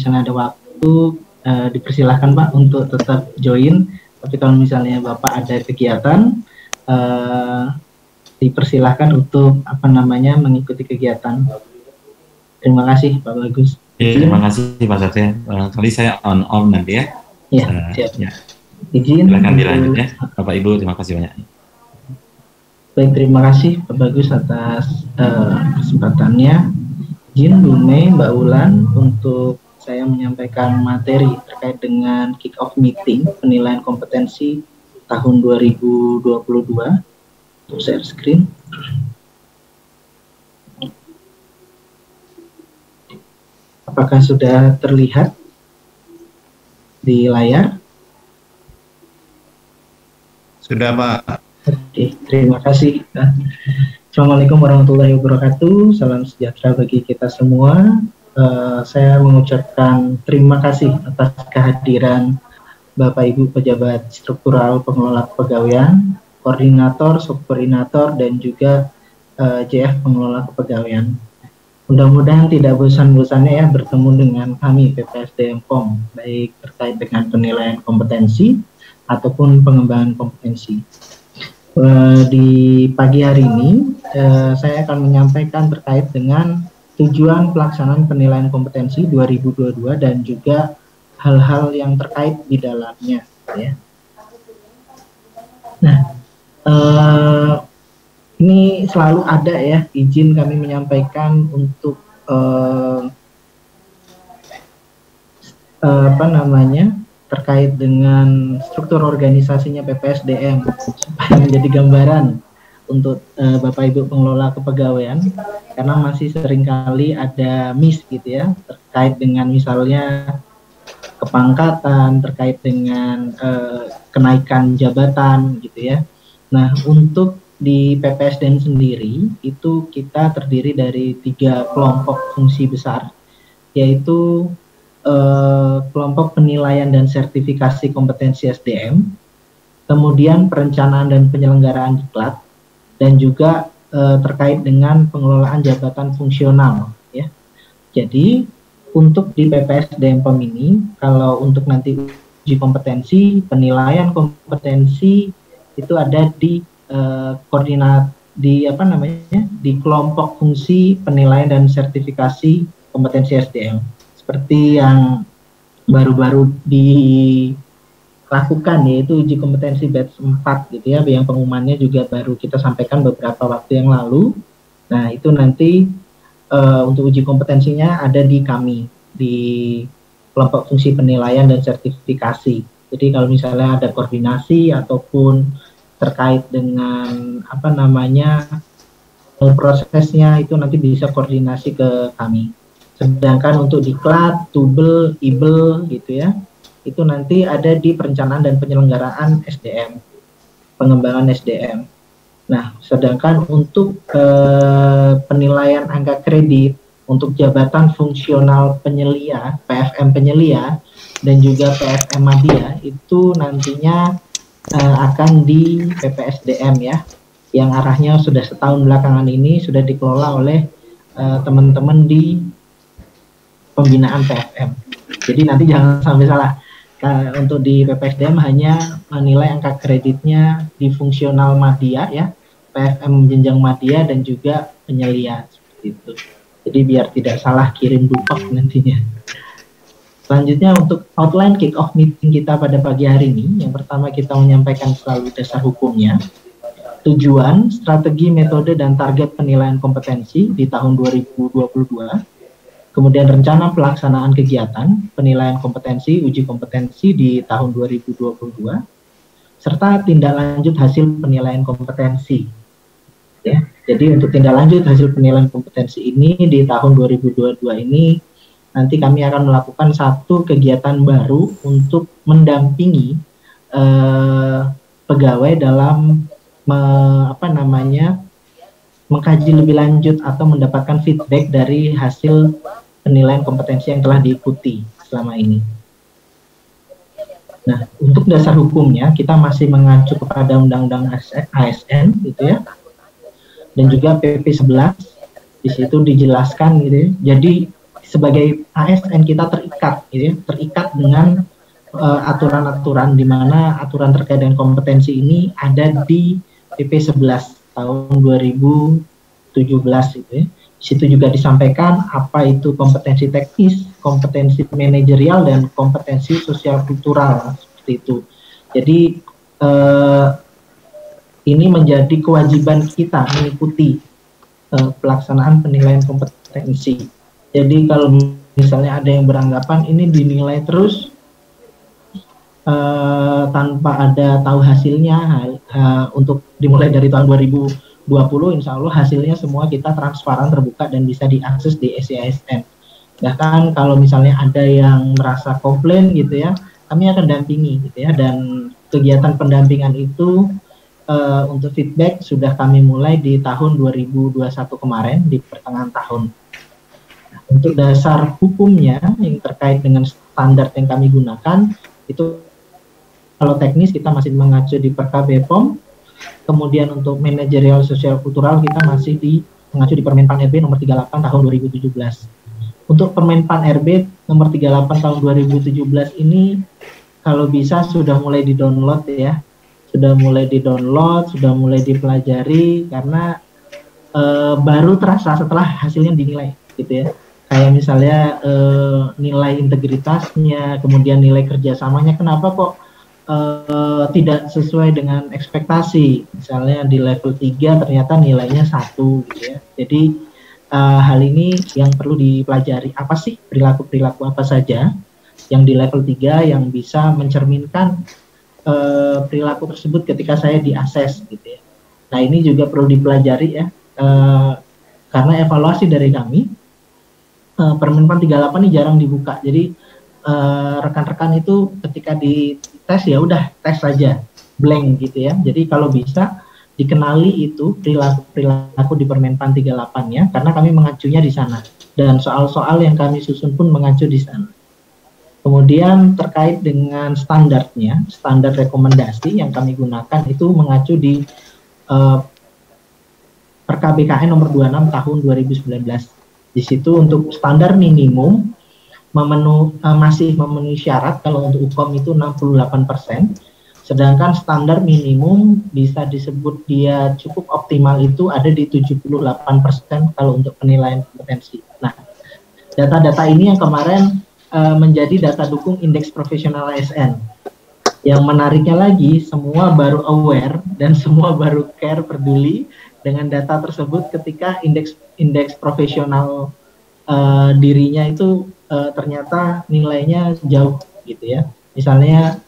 misalnya ada waktu uh, dipersilahkan Pak untuk tetap join. Tapi kalau misalnya Bapak ada kegiatan, uh, dipersilahkan untuk apa namanya mengikuti kegiatan. Terima kasih Pak Bagus. Ya, terima kasih Pak Satya. Kali saya on on nanti ya. Ya, uh, siap. Ya. Izin. Silakan dilanjut ya, Bapak Ibu. Terima kasih banyak. Baik, terima kasih Pak Bagus atas uh, kesempatannya. Izin Bu Mei, Mbak Ulan untuk saya menyampaikan materi terkait dengan kick off meeting penilaian kompetensi tahun 2022 untuk share screen. Apakah sudah terlihat di layar? Sudah, Pak. Oke, terima kasih. Assalamualaikum warahmatullahi wabarakatuh. Salam sejahtera bagi kita semua. Uh, saya mengucapkan terima kasih atas kehadiran Bapak Ibu pejabat struktural pengelola kepegawaian, koordinator, subkoordinator, dan juga uh, eh, JF pengelola kepegawaian. Mudah-mudahan tidak bosan-bosannya ya bertemu dengan kami PPSDM POM, baik terkait dengan penilaian kompetensi ataupun pengembangan kompetensi. Uh, di pagi hari ini, saya akan menyampaikan terkait dengan tujuan pelaksanaan penilaian kompetensi 2022 dan juga hal-hal yang terkait di dalamnya. Ya. Nah, uh, ini selalu ada ya izin kami menyampaikan untuk uh, uh, apa namanya terkait dengan struktur organisasinya PPSDM supaya menjadi gambaran untuk uh, Bapak Ibu pengelola kepegawaian karena masih sering kali ada miss gitu ya terkait dengan misalnya kepangkatan terkait dengan uh, kenaikan jabatan gitu ya. Nah untuk di PPSDM sendiri itu kita terdiri dari tiga kelompok fungsi besar, yaitu eh, kelompok penilaian dan sertifikasi kompetensi SDM, kemudian perencanaan dan penyelenggaraan diklat, dan juga eh, terkait dengan pengelolaan jabatan fungsional. Ya, jadi untuk di PPSDM POM ini, kalau untuk nanti uji kompetensi, penilaian kompetensi itu ada di Eh, koordinat di apa namanya di kelompok fungsi penilaian dan sertifikasi kompetensi SDM seperti yang baru-baru dilakukan yaitu uji kompetensi batch 4 gitu ya yang pengumumannya juga baru kita sampaikan beberapa waktu yang lalu nah itu nanti uh, untuk uji kompetensinya ada di kami di kelompok fungsi penilaian dan sertifikasi jadi kalau misalnya ada koordinasi ataupun terkait dengan apa namanya prosesnya itu nanti bisa koordinasi ke kami. Sedangkan untuk diklat, tubel, ibel gitu ya, itu nanti ada di perencanaan dan penyelenggaraan SDM, pengembangan SDM. Nah, sedangkan untuk eh, penilaian angka kredit untuk jabatan fungsional penyelia, PFM penyelia, dan juga PFM Madia itu nantinya uh, akan di PPSDM ya, yang arahnya sudah setahun belakangan ini sudah dikelola oleh uh, teman-teman di pembinaan PFM. Jadi nanti jangan sampai salah. Untuk di PPSDM hanya menilai angka kreditnya di fungsional media ya, PFM jenjang media dan juga penyelia seperti itu. Jadi biar tidak salah kirim dupak nantinya. Selanjutnya untuk outline kick off meeting kita pada pagi hari ini, yang pertama kita menyampaikan selalu dasar hukumnya, tujuan, strategi, metode, dan target penilaian kompetensi di tahun 2022, kemudian rencana pelaksanaan kegiatan, penilaian kompetensi, uji kompetensi di tahun 2022, serta tindak lanjut hasil penilaian kompetensi. Ya, jadi untuk tindak lanjut hasil penilaian kompetensi ini di tahun 2022 ini nanti kami akan melakukan satu kegiatan baru untuk mendampingi eh, pegawai dalam me, apa namanya mengkaji lebih lanjut atau mendapatkan feedback dari hasil penilaian kompetensi yang telah diikuti selama ini. Nah, untuk dasar hukumnya kita masih mengacu kepada Undang-Undang ASN gitu ya. Dan juga PP 11 di situ dijelaskan gitu ya. Jadi sebagai ASN kita terikat, gitu ya, terikat dengan uh, aturan-aturan di mana aturan terkait dengan kompetensi ini ada di PP 11 tahun 2017 gitu ya. Situ juga disampaikan apa itu kompetensi teknis, kompetensi manajerial dan kompetensi sosial kultural seperti itu. Jadi eh, ini menjadi kewajiban kita mengikuti eh, pelaksanaan penilaian kompetensi. Jadi kalau misalnya ada yang beranggapan ini dinilai terus uh, tanpa ada tahu hasilnya uh, untuk dimulai dari tahun 2020 insya Allah hasilnya semua kita transparan terbuka dan bisa diakses di SCISN bahkan kalau misalnya ada yang merasa komplain gitu ya kami akan dampingi gitu ya. Dan kegiatan pendampingan itu uh, untuk feedback sudah kami mulai di tahun 2021 kemarin di pertengahan tahun. Nah, untuk dasar hukumnya yang terkait dengan standar yang kami gunakan itu kalau teknis kita masih mengacu di Perka BPOM. Kemudian untuk manajerial sosial kultural kita masih di mengacu di Permen Pan RB nomor 38 tahun 2017. Untuk Permen Pan RB nomor 38 tahun 2017 ini kalau bisa sudah mulai di-download ya. Sudah mulai di-download, sudah mulai dipelajari karena e, baru terasa setelah hasilnya dinilai gitu ya kayak misalnya e, nilai integritasnya, kemudian nilai kerjasamanya, kenapa kok uh, tidak sesuai dengan ekspektasi. Misalnya di level 3 ternyata nilainya satu gitu ya. Jadi uh, hal ini yang perlu dipelajari. Apa sih perilaku-perilaku apa saja yang di level 3 yang bisa mencerminkan uh, perilaku tersebut ketika saya diakses gitu ya. Nah, ini juga perlu dipelajari ya. Uh, karena evaluasi dari kami uh, Permenpan 38 ini jarang dibuka. Jadi rekan-rekan uh, itu ketika di tes ya udah tes saja blank gitu ya. Jadi kalau bisa dikenali itu perilaku perilaku di Permenpan 38 ya karena kami mengacunya di sana dan soal-soal yang kami susun pun mengacu di sana. Kemudian terkait dengan standarnya, standar rekomendasi yang kami gunakan itu mengacu di uh, PerKBKN nomor 26 tahun 2019. Di situ untuk standar minimum memenu, uh, masih memenuhi syarat kalau untuk UKOM itu 68%, sedangkan standar minimum bisa disebut dia cukup optimal itu ada di 78% kalau untuk penilaian kompetensi. Nah, data-data ini yang kemarin uh, menjadi data dukung indeks profesional ASN. Yang menariknya lagi, semua baru aware dan semua baru care peduli dengan data tersebut ketika indeks indeks profesional uh, dirinya itu uh, ternyata nilainya jauh gitu ya. Misalnya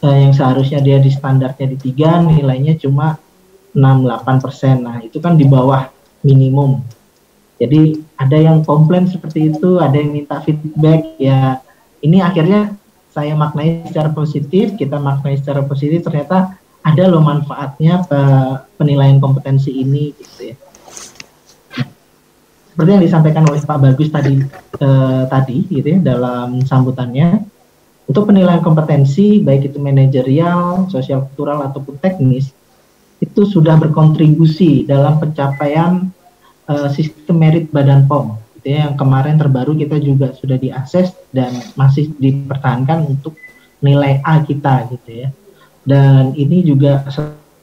uh, yang seharusnya dia di standarnya di tiga nilainya cuma 6-8 persen. Nah itu kan di bawah minimum. Jadi ada yang komplain seperti itu, ada yang minta feedback ya. Ini akhirnya saya maknai secara positif, kita maknai secara positif ternyata ada loh manfaatnya penilaian kompetensi ini gitu ya seperti yang disampaikan oleh Pak Bagus tadi eh, tadi gitu ya dalam sambutannya untuk penilaian kompetensi baik itu manajerial, sosial kultural ataupun teknis itu sudah berkontribusi dalam pencapaian eh, sistem merit Badan POM gitu ya. Yang kemarin terbaru kita juga sudah diakses dan masih dipertahankan untuk nilai A kita gitu ya. Dan ini juga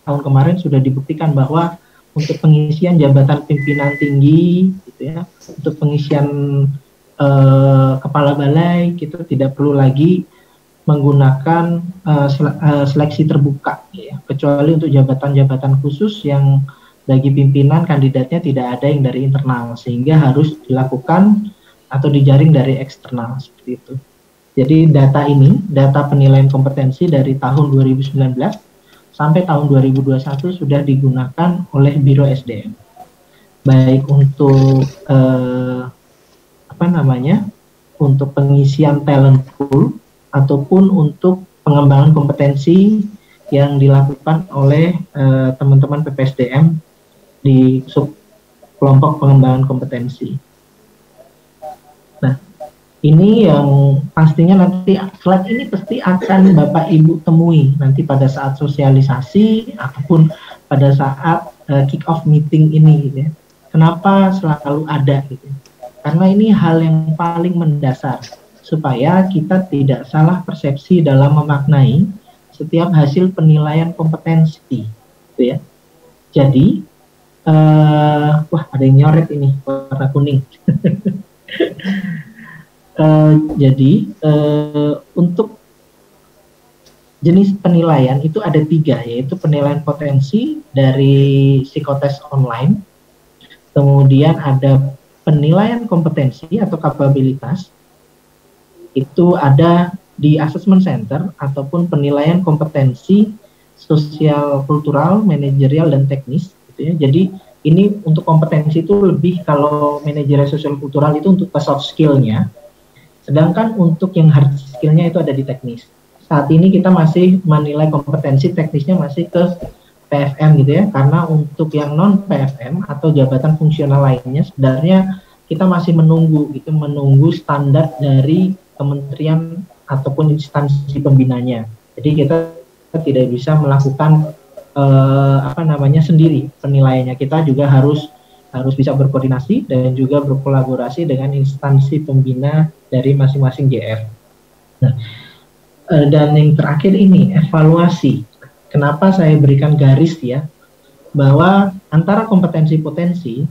tahun kemarin sudah dibuktikan bahwa untuk pengisian jabatan pimpinan tinggi gitu ya untuk pengisian uh, kepala balai kita tidak perlu lagi menggunakan uh, seleksi terbuka ya kecuali untuk jabatan-jabatan khusus yang bagi pimpinan kandidatnya tidak ada yang dari internal sehingga harus dilakukan atau dijaring dari eksternal seperti itu. Jadi data ini, data penilaian kompetensi dari tahun 2019 sampai tahun 2021 sudah digunakan oleh Biro SDM. Baik untuk eh, apa namanya? untuk pengisian talent pool ataupun untuk pengembangan kompetensi yang dilakukan oleh eh, teman-teman PPSDM di sub kelompok pengembangan kompetensi ini yang pastinya nanti slide ini pasti akan Bapak Ibu temui nanti pada saat sosialisasi ataupun pada saat uh, kick off meeting ini ya. Kenapa selalu ada gitu. Karena ini hal yang paling mendasar supaya kita tidak salah persepsi dalam memaknai setiap hasil penilaian kompetensi, gitu ya. Jadi, uh, wah ada yang nyoret ini warna kuning. uh, jadi uh, untuk jenis penilaian itu ada tiga, yaitu penilaian potensi dari psikotes online, kemudian ada penilaian kompetensi atau kapabilitas, itu ada di assessment center ataupun penilaian kompetensi sosial kultural, manajerial dan teknis gitu ya. Jadi ini untuk kompetensi itu lebih kalau manajerial sosial kultural itu untuk soft skillnya, sedangkan untuk yang hard skillnya itu ada di teknis. Saat ini kita masih menilai kompetensi teknisnya masih ke PFM gitu ya, karena untuk yang non PFM atau jabatan fungsional lainnya sebenarnya kita masih menunggu gitu, menunggu standar dari kementerian ataupun instansi pembinanya. Jadi kita tidak bisa melakukan uh, apa namanya sendiri penilaiannya. Kita juga harus harus bisa berkoordinasi dan juga berkolaborasi dengan instansi pembina dari masing-masing JR. Nah, uh, dan yang terakhir ini evaluasi. Kenapa saya berikan garis ya bahwa antara kompetensi potensi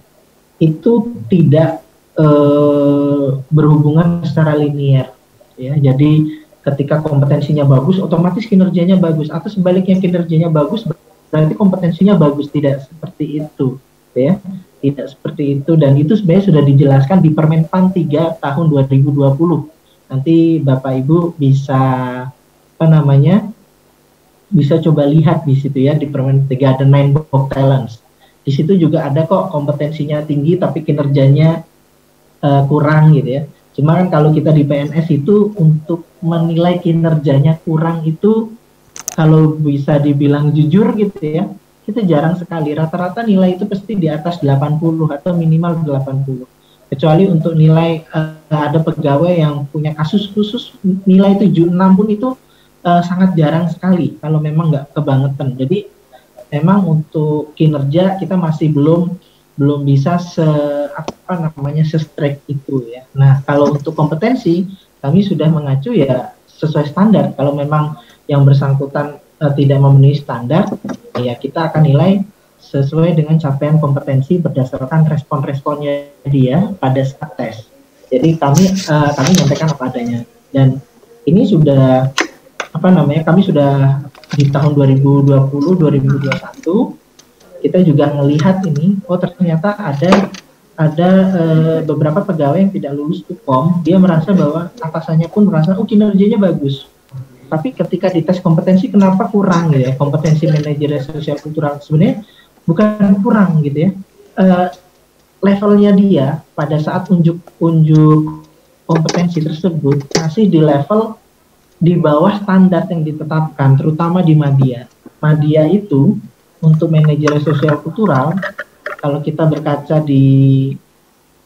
itu tidak uh, berhubungan secara linier ya. Jadi ketika kompetensinya bagus otomatis kinerjanya bagus atau sebaliknya kinerjanya bagus berarti kompetensinya bagus. Tidak seperti itu ya. Tidak seperti itu. Dan itu sebenarnya sudah dijelaskan di Permenpan 3 tahun 2020 nanti Bapak Ibu bisa apa namanya bisa coba lihat di situ ya di Permen 3 ada nine box talents di situ juga ada kok kompetensinya tinggi tapi kinerjanya uh, kurang gitu ya Cuma kan kalau kita di PNS itu untuk menilai kinerjanya kurang itu kalau bisa dibilang jujur gitu ya, kita jarang sekali. Rata-rata nilai itu pasti di atas 80 atau minimal 80. Kecuali untuk nilai uh, ada pegawai yang punya kasus khusus nilai 76 pun itu uh, sangat jarang sekali kalau memang nggak kebangetan. Jadi memang untuk kinerja kita masih belum belum bisa se apa namanya se itu ya. Nah kalau untuk kompetensi kami sudah mengacu ya sesuai standar. Kalau memang yang bersangkutan uh, tidak memenuhi standar, ya kita akan nilai sesuai dengan capaian kompetensi berdasarkan respon-responnya dia pada saat tes. Jadi kami uh, kami menyampaikan apa adanya dan ini sudah apa namanya kami sudah di tahun 2020 2021 kita juga melihat ini, oh ternyata ada ada e, beberapa pegawai yang tidak lulus UPOM, dia merasa bahwa atasannya pun merasa oh kinerjanya bagus. Tapi ketika dites kompetensi kenapa kurang gitu ya? Kompetensi manajer sosial kultural sebenarnya bukan kurang gitu ya. E, levelnya dia pada saat unjuk unjuk kompetensi tersebut masih di level di bawah standar yang ditetapkan, terutama di media. Media itu untuk manajer sosial kultural kalau kita berkaca di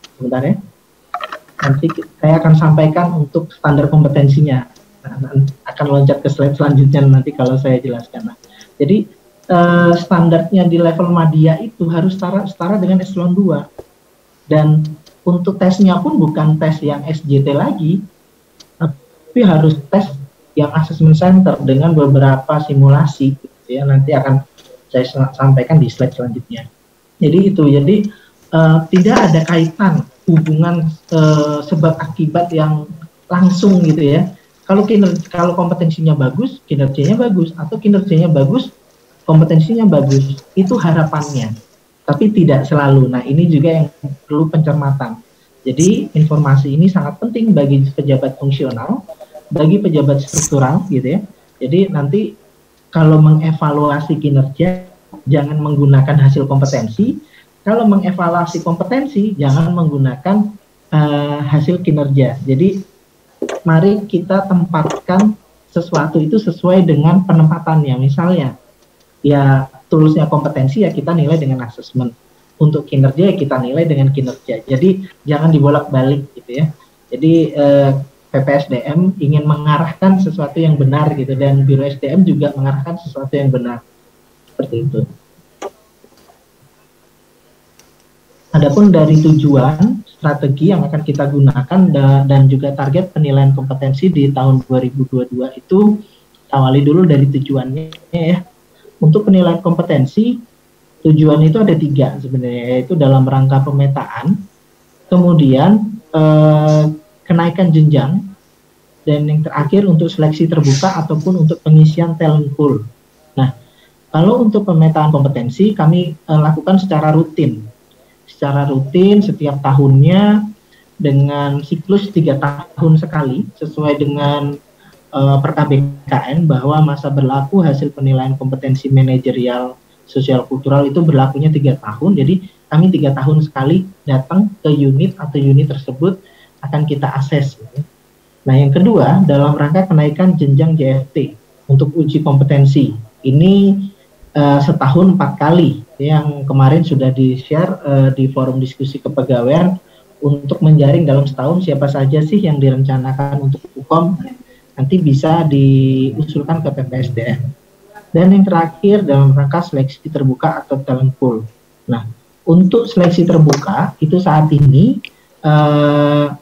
sebentar ya nanti saya akan sampaikan untuk standar kompetensinya. Nah, akan loncat ke slide selanjutnya nanti kalau saya jelaskan nah, jadi eh, standarnya di level media itu harus setara setara dengan eselon 2 dan untuk tesnya pun bukan tes yang SJT lagi tapi harus tes yang assessment center dengan beberapa simulasi gitu ya nanti akan saya sampaikan di slide selanjutnya. Jadi itu, jadi uh, tidak ada kaitan hubungan uh, sebab akibat yang langsung gitu ya. Kalau kinerja, kalau kompetensinya bagus, kinerjanya bagus, atau kinerjanya bagus, kompetensinya bagus, itu harapannya. Tapi tidak selalu. Nah ini juga yang perlu pencermatan. Jadi informasi ini sangat penting bagi pejabat fungsional, bagi pejabat struktural gitu ya. Jadi nanti kalau mengevaluasi kinerja jangan menggunakan hasil kompetensi. Kalau mengevaluasi kompetensi jangan menggunakan uh, hasil kinerja. Jadi mari kita tempatkan sesuatu itu sesuai dengan penempatannya. Misalnya ya tulusnya kompetensi ya kita nilai dengan asesmen. Untuk kinerja ya kita nilai dengan kinerja. Jadi jangan dibolak-balik gitu ya. Jadi uh, PPSDM ingin mengarahkan sesuatu yang benar gitu dan Biro SDM juga mengarahkan sesuatu yang benar seperti itu. Adapun dari tujuan strategi yang akan kita gunakan dan, juga target penilaian kompetensi di tahun 2022 itu awali dulu dari tujuannya ya. Untuk penilaian kompetensi tujuan itu ada tiga sebenarnya yaitu dalam rangka pemetaan, kemudian eh, kenaikan jenjang dan yang terakhir untuk seleksi terbuka ataupun untuk pengisian talent pool. Nah, kalau untuk pemetaan kompetensi kami eh, lakukan secara rutin secara rutin setiap tahunnya dengan siklus tiga tahun sekali sesuai dengan uh, per KBKN bahwa masa berlaku hasil penilaian kompetensi manajerial sosial kultural itu berlakunya tiga tahun jadi kami tiga tahun sekali datang ke unit atau unit tersebut akan kita akses nah yang kedua dalam rangka kenaikan jenjang JFT untuk uji kompetensi ini uh, setahun empat kali yang kemarin sudah di-share uh, di forum diskusi kepegawaian untuk menjaring dalam setahun siapa saja sih yang direncanakan untuk UKOM nanti bisa diusulkan ke PPSDM. Dan yang terakhir dalam rangka seleksi terbuka atau talent pool. Nah, untuk seleksi terbuka itu saat ini uh,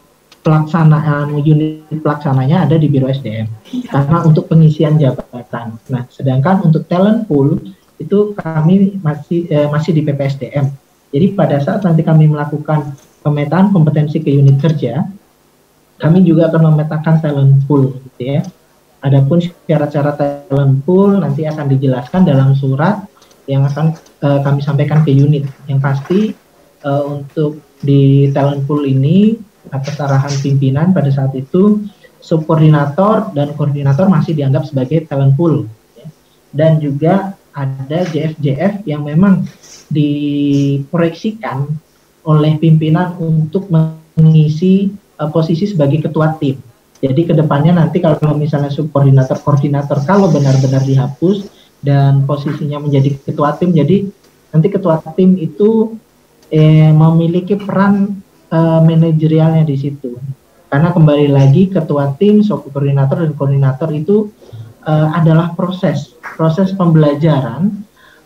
pelaksanaan unit pelaksananya ada di Biro SDM karena untuk pengisian jabatan. Nah, sedangkan untuk talent pool itu kami masih eh, masih di PPSDM. Jadi pada saat nanti kami melakukan pemetaan kompetensi ke unit kerja, kami juga akan memetakan talent pool, gitu ya. Adapun syarat-syarat talent pool nanti akan dijelaskan dalam surat yang akan eh, kami sampaikan ke unit. Yang pasti eh, untuk di talent pool ini atas arahan pimpinan pada saat itu subkoordinator dan koordinator masih dianggap sebagai talent pool dan juga ada JF-JF yang memang diproyeksikan oleh pimpinan untuk mengisi uh, posisi sebagai ketua tim. Jadi ke depannya nanti kalau misalnya subkoordinator koordinator kalau benar-benar dihapus dan posisinya menjadi ketua tim, jadi nanti ketua tim itu eh, memiliki peran eh, manajerialnya di situ. Karena kembali lagi ketua tim, subkoordinator dan koordinator itu uh, adalah proses proses pembelajaran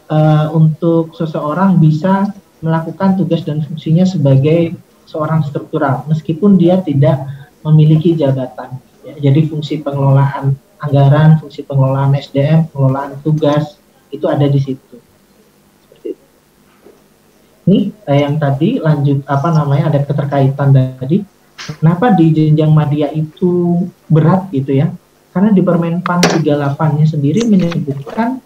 uh, untuk seseorang bisa melakukan tugas dan fungsinya sebagai seorang struktural meskipun dia tidak memiliki jabatan. Ya, jadi fungsi pengelolaan anggaran, fungsi pengelolaan SDM, pengelolaan tugas itu ada di situ. Ini eh, yang tadi lanjut apa namanya ada keterkaitan tadi. Kenapa di jenjang media itu berat gitu ya? Karena di Permenpan 38-nya sendiri menyebutkan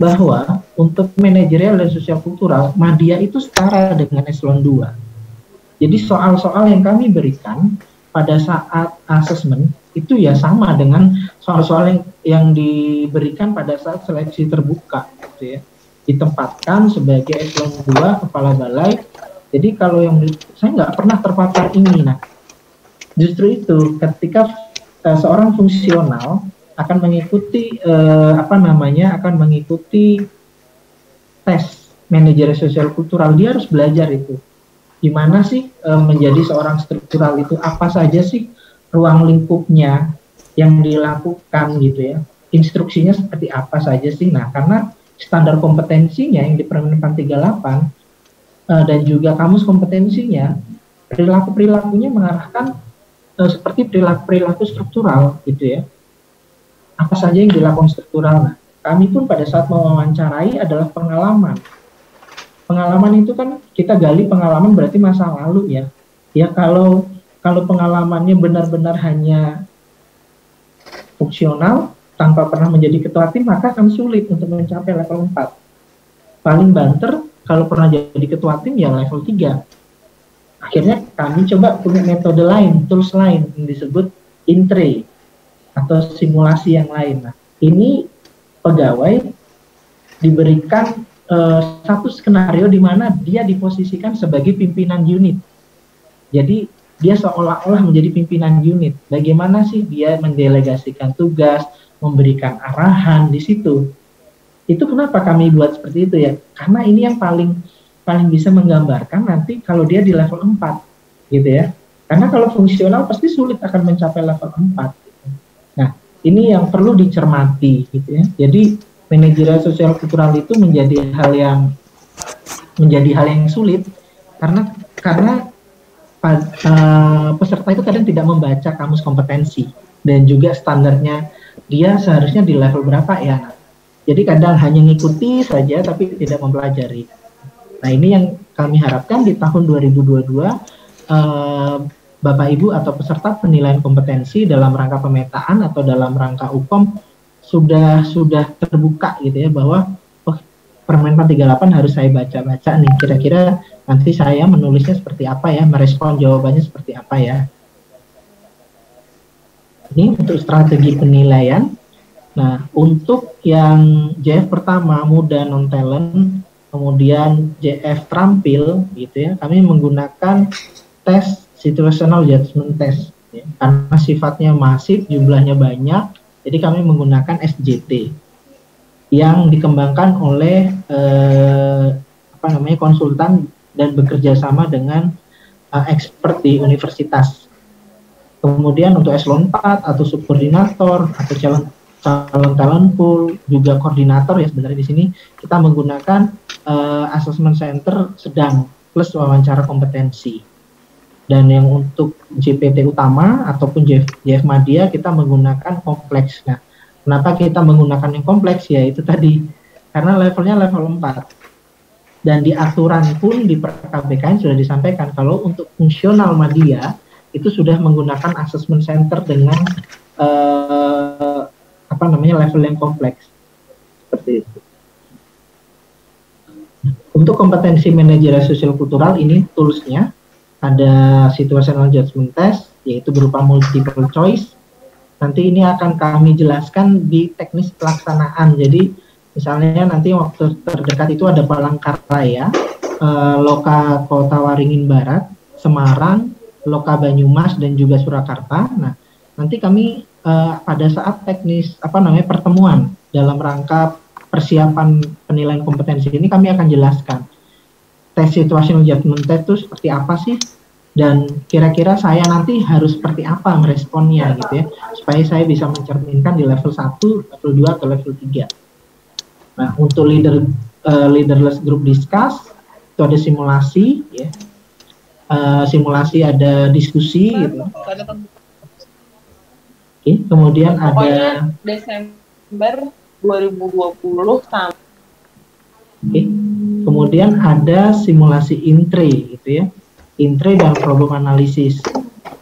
bahwa untuk manajerial dan sosial kultural, media itu setara dengan eselon 2. Jadi soal-soal yang kami berikan pada saat asesmen itu ya sama dengan soal-soal yang, yang diberikan pada saat seleksi terbuka gitu ya. Ditempatkan sebagai eselon 2 kepala balai. Jadi kalau yang saya nggak pernah terpapar ini. Nah. Justru itu ketika uh, seorang fungsional akan mengikuti uh, apa namanya akan mengikuti tes manajer sosial kultural. Dia harus belajar itu. Gimana sih uh, menjadi seorang struktural itu? Apa saja sih ruang lingkupnya yang dilakukan gitu ya? Instruksinya seperti apa saja sih? Nah karena standar kompetensinya yang di Permen 38 uh, dan juga kamus kompetensinya perilaku perilakunya mengarahkan uh, seperti perilaku perilaku struktural gitu ya. Apa saja yang dilakukan struktural? Nah kami pun pada saat mewawancarai adalah pengalaman. Pengalaman itu kan kita gali pengalaman berarti masa lalu ya. Ya kalau kalau pengalamannya benar-benar hanya fungsional tanpa pernah menjadi ketua tim maka akan sulit untuk mencapai level 4 paling banter kalau pernah jadi ketua tim ya level 3 akhirnya kami coba punya metode lain, tools lain yang disebut intre atau simulasi yang lain. Nah, ini pegawai diberikan uh, satu skenario di mana dia diposisikan sebagai pimpinan unit. Jadi dia seolah-olah menjadi pimpinan unit. Bagaimana sih dia mendelegasikan tugas, memberikan arahan di situ. Itu kenapa kami buat seperti itu ya? Karena ini yang paling paling bisa menggambarkan nanti kalau dia di level 4 gitu ya. Karena kalau fungsional pasti sulit akan mencapai level 4. Gitu. Nah, ini yang perlu dicermati gitu ya. Jadi manajerial sosial kultural itu menjadi hal yang menjadi hal yang sulit karena karena uh, peserta itu kadang tidak membaca kamus kompetensi dan juga standarnya dia seharusnya di level berapa ya. Jadi kadang hanya ngikuti saja tapi tidak mempelajari. Nah ini yang kami harapkan di tahun 2022 uh, Bapak Ibu atau peserta penilaian kompetensi dalam rangka pemetaan atau dalam rangka UKOM sudah sudah terbuka gitu ya bahwa oh, Permen 38 harus saya baca-baca nih kira-kira nanti saya menulisnya seperti apa ya merespon jawabannya seperti apa ya ini untuk strategi penilaian nah untuk yang JF pertama muda non talent kemudian JF terampil gitu ya kami menggunakan tes situational judgment test ya. karena sifatnya masif jumlahnya banyak jadi kami menggunakan SJT yang dikembangkan oleh eh, apa namanya konsultan dan bekerja sama dengan uh, expert di universitas. Kemudian untuk eselon 4 atau subkoordinator atau calon calon talent pool juga koordinator ya sebenarnya di sini kita menggunakan uh, assessment center sedang plus wawancara kompetensi. Dan yang untuk JPT utama ataupun JF, JF Media kita menggunakan kompleks. Nah, kenapa kita menggunakan yang kompleks ya itu tadi karena levelnya level 4 dan di aturan pun di PKBKN sudah disampaikan kalau untuk fungsional media itu sudah menggunakan assessment center dengan uh, apa namanya level yang kompleks seperti itu. Untuk kompetensi manajer sosial kultural ini toolsnya ada situational judgment test yaitu berupa multiple choice. Nanti ini akan kami jelaskan di teknis pelaksanaan. Jadi Misalnya nanti waktu terdekat itu ada Palangkaraya, eh, Loka Kota Waringin Barat, Semarang, Loka Banyumas dan juga Surakarta. Nah, nanti kami eh, pada saat teknis apa namanya pertemuan dalam rangka persiapan penilaian kompetensi ini kami akan jelaskan tes situational judgment test itu seperti apa sih dan kira-kira saya nanti harus seperti apa meresponnya gitu ya supaya saya bisa mencerminkan di level 1, level 2 atau level 3. Nah, untuk leader uh, leaderless group discuss itu ada simulasi ya. Uh, simulasi ada diskusi gitu. Oke, kemudian ada Desember 2020 sampai Oke. Kemudian ada simulasi intre gitu ya. Intre dan problem analisis.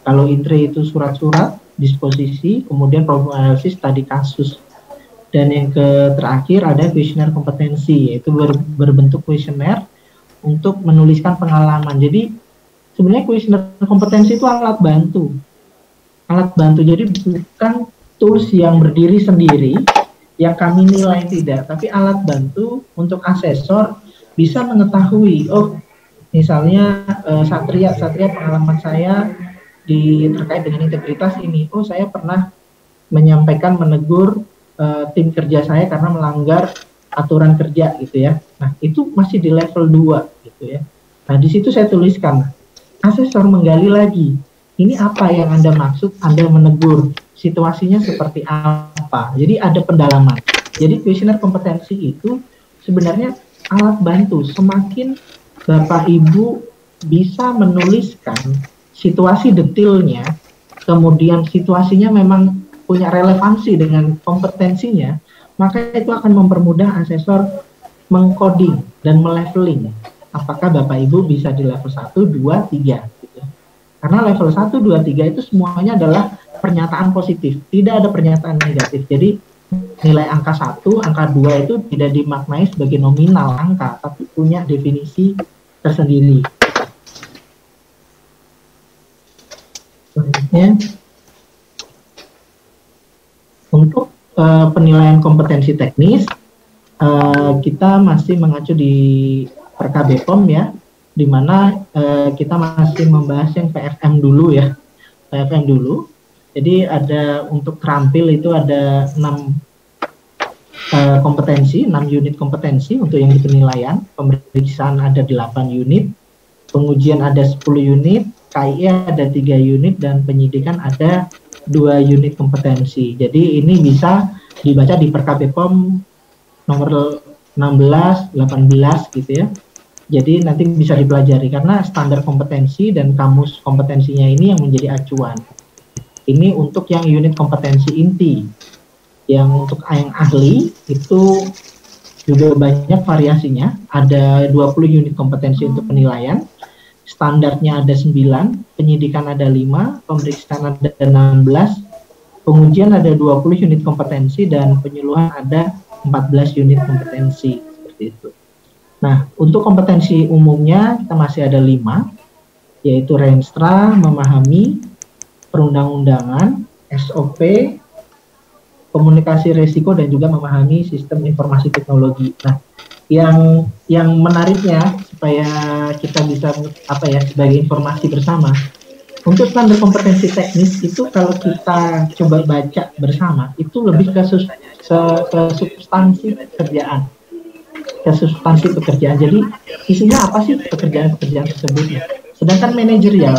Kalau intre itu surat-surat disposisi, kemudian problem analisis tadi kasus dan yang ke terakhir ada kuesioner kompetensi yaitu ber, berbentuk kuesioner untuk menuliskan pengalaman. Jadi sebenarnya kuesioner kompetensi itu alat bantu. Alat bantu. Jadi bukan tools yang berdiri sendiri yang kami nilai tidak, tapi alat bantu untuk asesor bisa mengetahui oh misalnya uh, Satria Satria pengalaman saya di terkait dengan integritas ini. Oh, saya pernah menyampaikan menegur uh, tim kerja saya karena melanggar aturan kerja gitu ya. Nah, itu masih di level 2 gitu ya. Nah, di situ saya tuliskan asesor menggali lagi. Ini apa yang Anda maksud Anda menegur? Situasinya seperti apa? Jadi ada pendalaman. Jadi kuesioner kompetensi itu sebenarnya alat bantu. Semakin Bapak Ibu bisa menuliskan situasi detailnya, kemudian situasinya memang punya relevansi dengan kompetensinya, maka itu akan mempermudah asesor mengcoding dan meleveling. Apakah Bapak Ibu bisa di level 1, 2, 3 gitu. Karena level 1, 2, 3 itu semuanya adalah pernyataan positif, tidak ada pernyataan negatif. Jadi nilai angka 1, angka 2 itu tidak dimaknai sebagai nominal angka, tapi punya definisi tersendiri. Selanjutnya, untuk uh, penilaian kompetensi teknis, uh, kita masih mengacu di PKB POM ya, di mana uh, kita masih membahas yang PFM dulu ya, PFM dulu. Jadi ada untuk terampil itu ada 6 uh, kompetensi, 6 unit kompetensi untuk yang di penilaian. Pemeriksaan ada 8 unit, pengujian ada 10 unit, KIE ada 3 unit, dan penyidikan ada dua unit kompetensi. Jadi ini bisa dibaca di POM nomor 16, 18 gitu ya. Jadi nanti bisa dipelajari karena standar kompetensi dan kamus kompetensinya ini yang menjadi acuan. Ini untuk yang unit kompetensi inti. Yang untuk yang ahli itu juga banyak variasinya. Ada 20 unit kompetensi untuk penilaian. Standarnya ada 9, penyidikan ada 5, pemeriksaan ada 16, pengujian ada 20 unit kompetensi dan penyuluhan ada 14 unit kompetensi seperti itu. Nah, untuk kompetensi umumnya kita masih ada lima, yaitu renstra, memahami perundang-undangan, SOP, komunikasi resiko dan juga memahami sistem informasi teknologi. Nah, yang yang menariknya supaya kita bisa apa ya sebagai informasi bersama untuk standar kompetensi teknis itu kalau kita coba baca bersama itu lebih ke, sus, ke substansi pekerjaan ke substansi pekerjaan. Jadi isinya apa sih pekerjaan-pekerjaan tersebut? Sedangkan manajerial,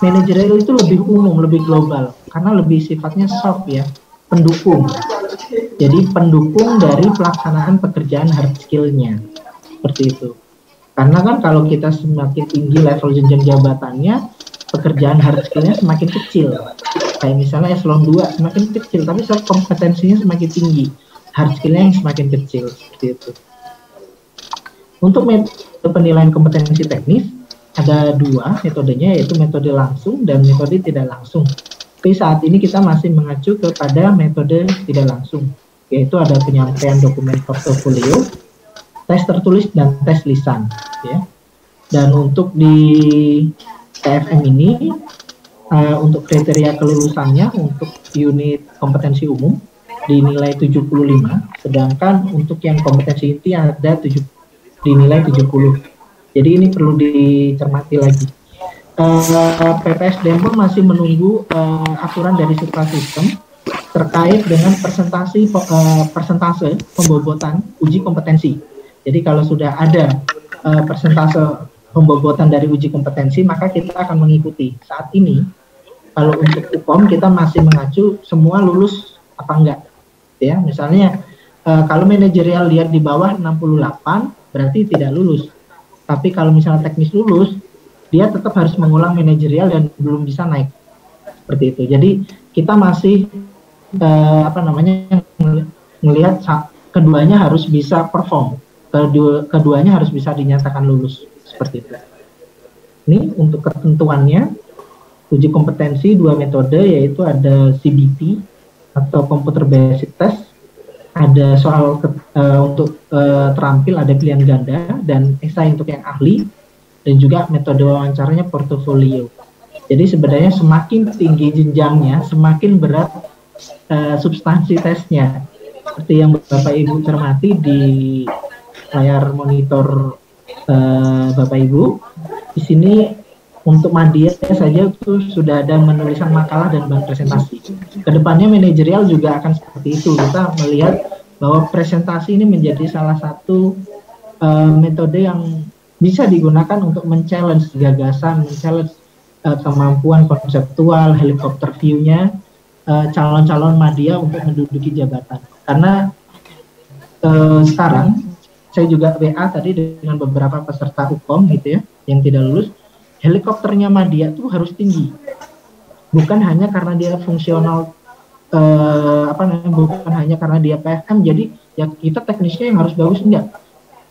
manajerial itu lebih umum, lebih global karena lebih sifatnya soft ya, pendukung. Jadi pendukung dari pelaksanaan pekerjaan hard skill-nya. Seperti itu. Karena kan kalau kita semakin tinggi level jenjang jabatannya, pekerjaan hard skill-nya semakin kecil. Kayak misalnya eselon 2 semakin kecil, tapi kompetensinya semakin tinggi. Hard skill-nya yang semakin kecil. Seperti itu. Untuk metode penilaian kompetensi teknis ada dua metodenya yaitu metode langsung dan metode tidak langsung. Tapi saat ini kita masih mengacu kepada metode tidak langsung, yaitu ada penyampaian dokumen portofolio, tes tertulis dan tes lisan, ya. Dan untuk di TFM ini uh, untuk kriteria kelulusannya untuk unit kompetensi umum dinilai 75, sedangkan untuk yang kompetensi inti ada 70 dinilai 70. Jadi ini perlu dicermati lagi. Uh, eh, PPSDM pun masih menunggu uh, aturan dari Sutra Sistem terkait dengan presentasi uh, persentase pembobotan uji kompetensi. Jadi kalau sudah ada uh, persentase pembobotan dari uji kompetensi, maka kita akan mengikuti. Saat ini, kalau untuk UPOM kita masih mengacu semua lulus apa enggak. Ya, misalnya uh, kalau manajerial lihat di bawah 68, berarti tidak lulus. Tapi kalau misalnya teknis lulus, dia tetap harus mengulang manajerial dan belum bisa naik. Seperti itu. Jadi kita masih uh, apa namanya melihat keduanya harus bisa perform. Kedua, keduanya harus bisa dinyatakan lulus seperti itu. Ini untuk ketentuannya uji kompetensi dua metode yaitu ada CBT atau computer basic test ada soal ke, uh, untuk uh, terampil ada pilihan ganda dan esai untuk yang ahli dan juga metode wawancaranya portofolio. Jadi sebenarnya semakin tinggi jenjangnya, semakin berat uh, substansi tesnya. Seperti yang Bapak Ibu cermati di layar monitor uh, Bapak Ibu, di sini untuk media saja itu sudah ada menulisan makalah dan bahan presentasi. Ke depannya manajerial juga akan seperti itu. Kita melihat bahwa presentasi ini menjadi salah satu uh, metode yang bisa digunakan untuk men-challenge gagasan, men-challenge uh, kemampuan konseptual, helikopter view-nya eh, calon-calon media untuk menduduki jabatan. Karena uh, sekarang saya juga WA tadi dengan beberapa peserta UKOM gitu ya yang tidak lulus helikopternya Madia tuh harus tinggi. Bukan hanya karena dia fungsional eh, apa namanya bukan hanya karena dia PFM jadi ya kita teknisnya yang harus bagus enggak.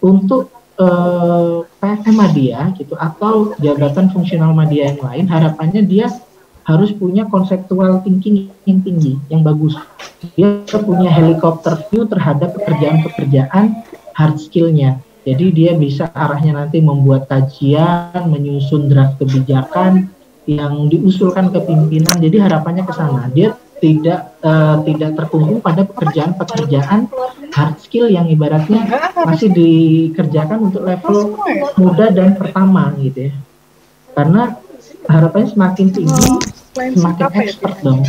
Untuk eh, PFM Madia gitu atau jabatan fungsional Madia yang lain harapannya dia harus punya konseptual thinking yang tinggi, yang bagus. Dia punya helikopter view terhadap pekerjaan-pekerjaan hard skillnya jadi dia bisa arahnya nanti membuat kajian, menyusun draft kebijakan yang diusulkan ke pimpinan. Jadi harapannya ke sana. Dia tidak uh, tidak terkungkung pada pekerjaan-pekerjaan hard skill yang ibaratnya masih dikerjakan untuk level muda dan pertama gitu ya. Karena harapannya semakin tinggi, semakin expert dong.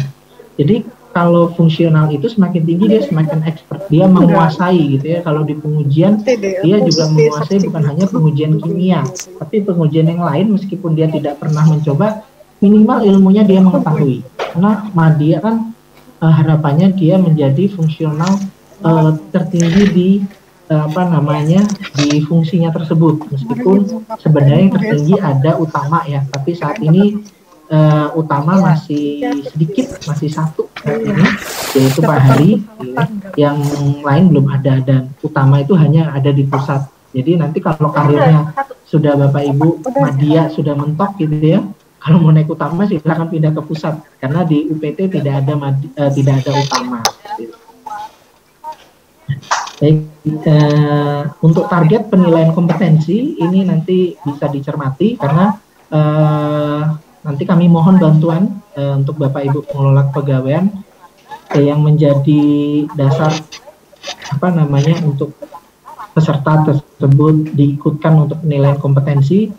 Jadi kalau fungsional itu semakin tinggi dia semakin expert. Dia menguasai gitu ya. Kalau di pengujian dia juga menguasai bukan hanya pengujian kimia tapi pengujian yang lain meskipun dia tidak pernah mencoba minimal ilmunya dia mengetahui. Karena media kan uh, harapannya dia menjadi fungsional uh, tertinggi di eh, apa namanya di fungsinya tersebut. Meskipun sebenarnya yang tertinggi ada utama ya tapi saat ini uh, utama masih sedikit masih satu saat ini yaitu Pak Hari yang lain belum ada dan utama itu hanya ada di pusat. Jadi nanti kalau karirnya sudah Bapak Ibu media sudah mentok gitu ya kalau mau naik utama silakan pindah ke pusat karena di UPT tidak ada uh, tidak ada utama. Baik, uh, untuk target penilaian kompetensi ini nanti bisa dicermati karena uh, nanti kami mohon bantuan uh, untuk Bapak Ibu pengelola kepegawaian uh, yang menjadi dasar apa namanya untuk peserta tersebut diikutkan untuk penilaian kompetensi.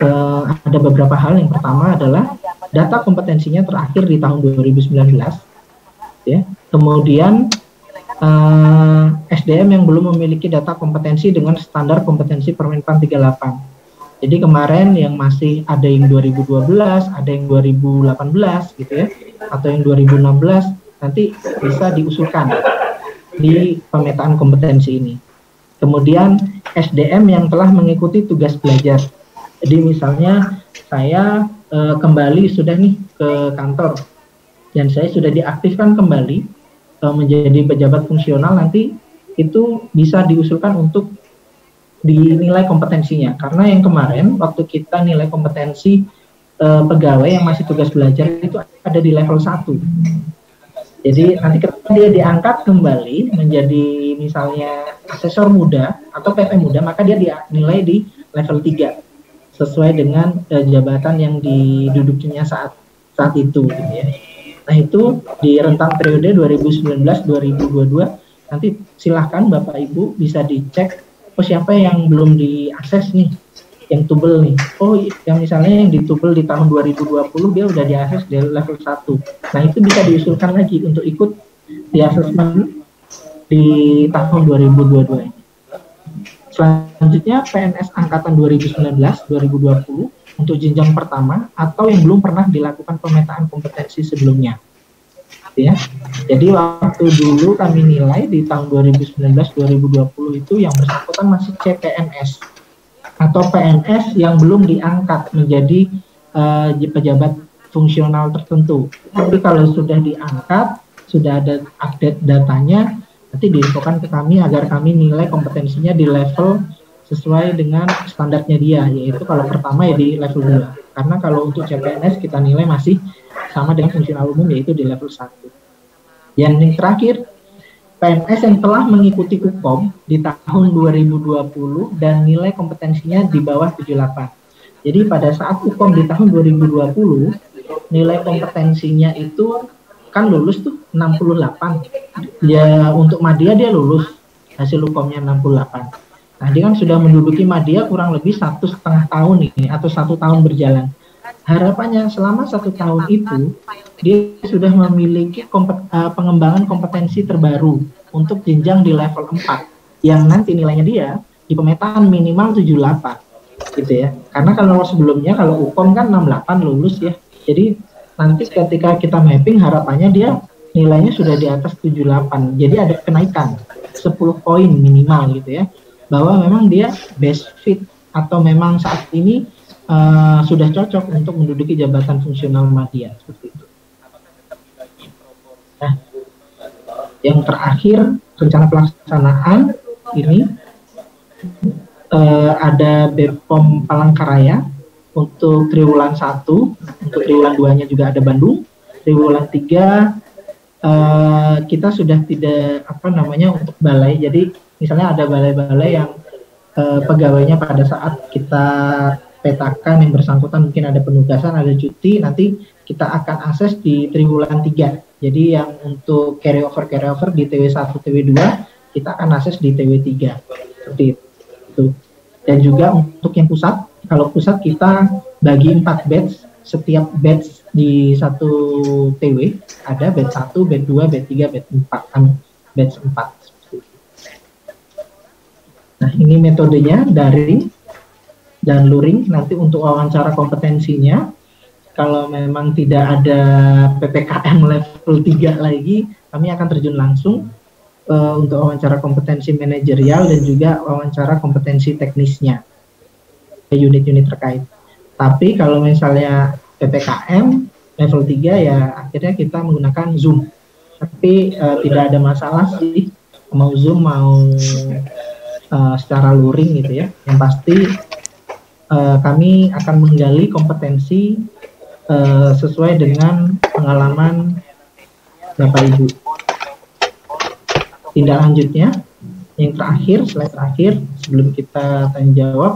Uh, ada beberapa hal. Yang pertama adalah data kompetensinya terakhir di tahun 2019, ya. Kemudian uh, SDM yang belum memiliki data kompetensi dengan standar kompetensi Permenpan 38. Jadi kemarin yang masih ada yang 2012, ada yang 2018 gitu ya, atau yang 2016 nanti bisa diusulkan di pemetaan kompetensi ini. Kemudian SDM yang telah mengikuti tugas belajar. Jadi misalnya saya e, kembali sudah nih ke kantor dan saya sudah diaktifkan kembali uh, menjadi pejabat fungsional nanti itu bisa diusulkan untuk dinilai kompetensinya. Karena yang kemarin waktu kita nilai kompetensi uh, pegawai yang masih tugas belajar itu ada di level 1 jadi nanti ketika dia diangkat kembali menjadi misalnya asesor muda atau PP muda maka dia dinilai di level 3 sesuai dengan uh, jabatan yang didudukinya saat saat itu gitu ya. Nah itu di rentang periode 2019-2022 nanti silahkan Bapak Ibu bisa dicek oh siapa yang belum diakses nih? Yang tubel nih. Oh yang misalnya yang ditubel di tahun 2020 dia udah diakses di level 1 nah itu bisa diusulkan lagi untuk ikut di assessment di tahun 2022 ini. Selanjutnya PNS angkatan 2019-2020 untuk jenjang pertama atau yang belum pernah dilakukan pemetaan kompetensi sebelumnya. Ya. Jadi waktu dulu kami nilai di tahun 2019-2020 itu yang bersangkutan masih CPNS atau PNS yang belum diangkat menjadi uh, pejabat fungsional tertentu. Tapi kalau sudah diangkat, sudah ada update datanya, nanti diinfokan ke kami agar kami nilai kompetensinya di level sesuai dengan standarnya dia yaitu kalau pertama ya di level 2 karena kalau untuk CPNS kita nilai masih sama dengan fungsional umum yaitu di level 1 yang terakhir PNS yang telah mengikuti UKOM di tahun 2020 dan nilai kompetensinya di bawah 78 jadi pada saat UKOM di tahun 2020 nilai kompetensinya itu kan lulus tuh 68 ya untuk media dia lulus hasil UKOMnya 68 Nah, dia kan sudah menduduki media kurang lebih satu setengah tahun ini atau satu tahun berjalan. Harapannya selama satu tahun itu dia sudah memiliki kompet, uh, pengembangan kompetensi terbaru untuk jenjang di level 4 yang nanti nilainya dia di pemetaan minimal 78 gitu ya. Karena kalau sebelumnya kalau UKOM kan 68 lulus ya. Jadi nanti ketika kita mapping harapannya dia nilainya sudah di atas 78. Jadi ada kenaikan 10 poin minimal gitu ya bahwa memang dia best fit atau memang saat ini uh, sudah cocok untuk menduduki jabatan fungsional media seperti itu. Nah, yang terakhir rencana pelaksanaan ini uh, ada Bepom Palangkaraya untuk triwulan 1, untuk triwulan 2-nya juga ada Bandung, triwulan 3 uh, kita sudah tidak apa namanya untuk balai jadi misalnya ada balai-balai yang uh, pegawainya pada saat kita petakan yang bersangkutan mungkin ada penugasan, ada cuti, nanti kita akan akses di triwulan 3. Jadi yang untuk carry over carry over di TW1, TW2 kita akan akses di TW3. Seperti itu. Dan juga untuk yang pusat, kalau pusat kita bagi 4 batch, setiap batch di satu TW ada batch 1, batch 2, batch 3, batch 4, kan batch 4 Nah, ini metodenya dari dan luring nanti untuk wawancara kompetensinya kalau memang tidak ada PPKM level 3 lagi kami akan terjun langsung uh, untuk wawancara kompetensi manajerial dan juga wawancara kompetensi teknisnya unit-unit terkait. Tapi kalau misalnya PPKM level 3 ya akhirnya kita menggunakan Zoom. Tapi uh, tidak ada masalah sih mau Zoom mau uh, secara luring gitu ya. Yang pasti uh, kami akan menggali kompetensi uh, sesuai dengan pengalaman Bapak Ibu. Tindak lanjutnya yang terakhir slide terakhir sebelum kita tanya jawab.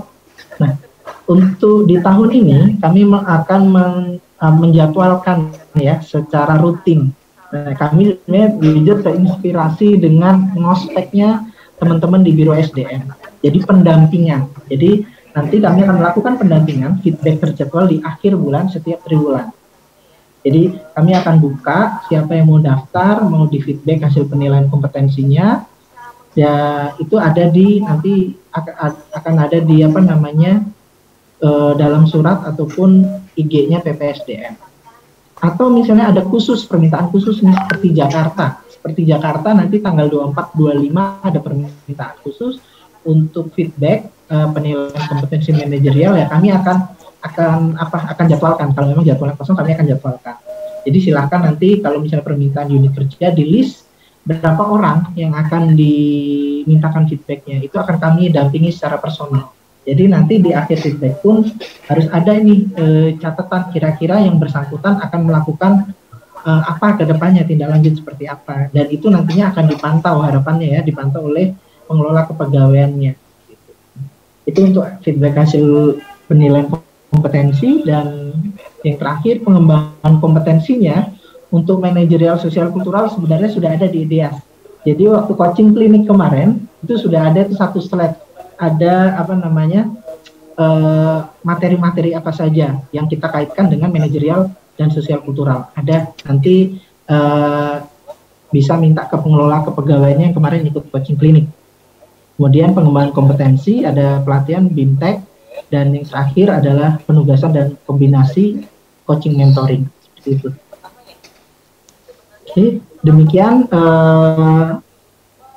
Nah untuk di tahun ini kami akan men, menjadwalkan ya secara rutin. Nah, kami sebenarnya terinspirasi dengan ngospeknya teman-teman di Biro SDM jadi pendampingan jadi nanti kami akan melakukan pendampingan feedback terjadwal di akhir bulan setiap triwulan jadi kami akan buka siapa yang mau daftar, mau di feedback hasil penilaian kompetensinya. Ya itu ada di nanti akan ada di apa namanya e, dalam surat ataupun IG-nya PPSDM. Atau misalnya ada khusus permintaan khusus seperti Jakarta. Seperti Jakarta nanti tanggal 24 25 ada permintaan khusus untuk feedback e, penilaian kompetensi manajerial ya. Kami akan akan apa akan jadwalkan. Kalau memang jadwalnya kosong kami akan jadwalkan. Jadi silahkan nanti kalau misalnya permintaan unit kerja di list berapa orang yang akan dimintakan feedbacknya itu akan kami dampingi secara personal. Jadi nanti di akhir feedback pun harus ada ini e, catatan kira-kira yang bersangkutan akan melakukan e, apa ke depannya tindak lanjut seperti apa. Dan itu nantinya akan dipantau harapannya ya dipantau oleh pengelola kepegawaiannya. Itu untuk feedback hasil penilaian kompetensi dan yang terakhir pengembangan kompetensinya untuk manajerial sosial kultural sebenarnya sudah ada di IDEAS. Jadi waktu coaching klinik kemarin itu sudah ada itu satu slide. Ada apa namanya eh, materi-materi uh, apa saja yang kita kaitkan dengan manajerial dan sosial kultural. Ada nanti uh, bisa minta ke pengelola kepegawaiannya yang kemarin ikut coaching klinik. Kemudian pengembangan kompetensi ada pelatihan BIMTEK dan yang terakhir adalah penugasan dan kombinasi coaching mentoring seperti itu. Oke, demikian uh,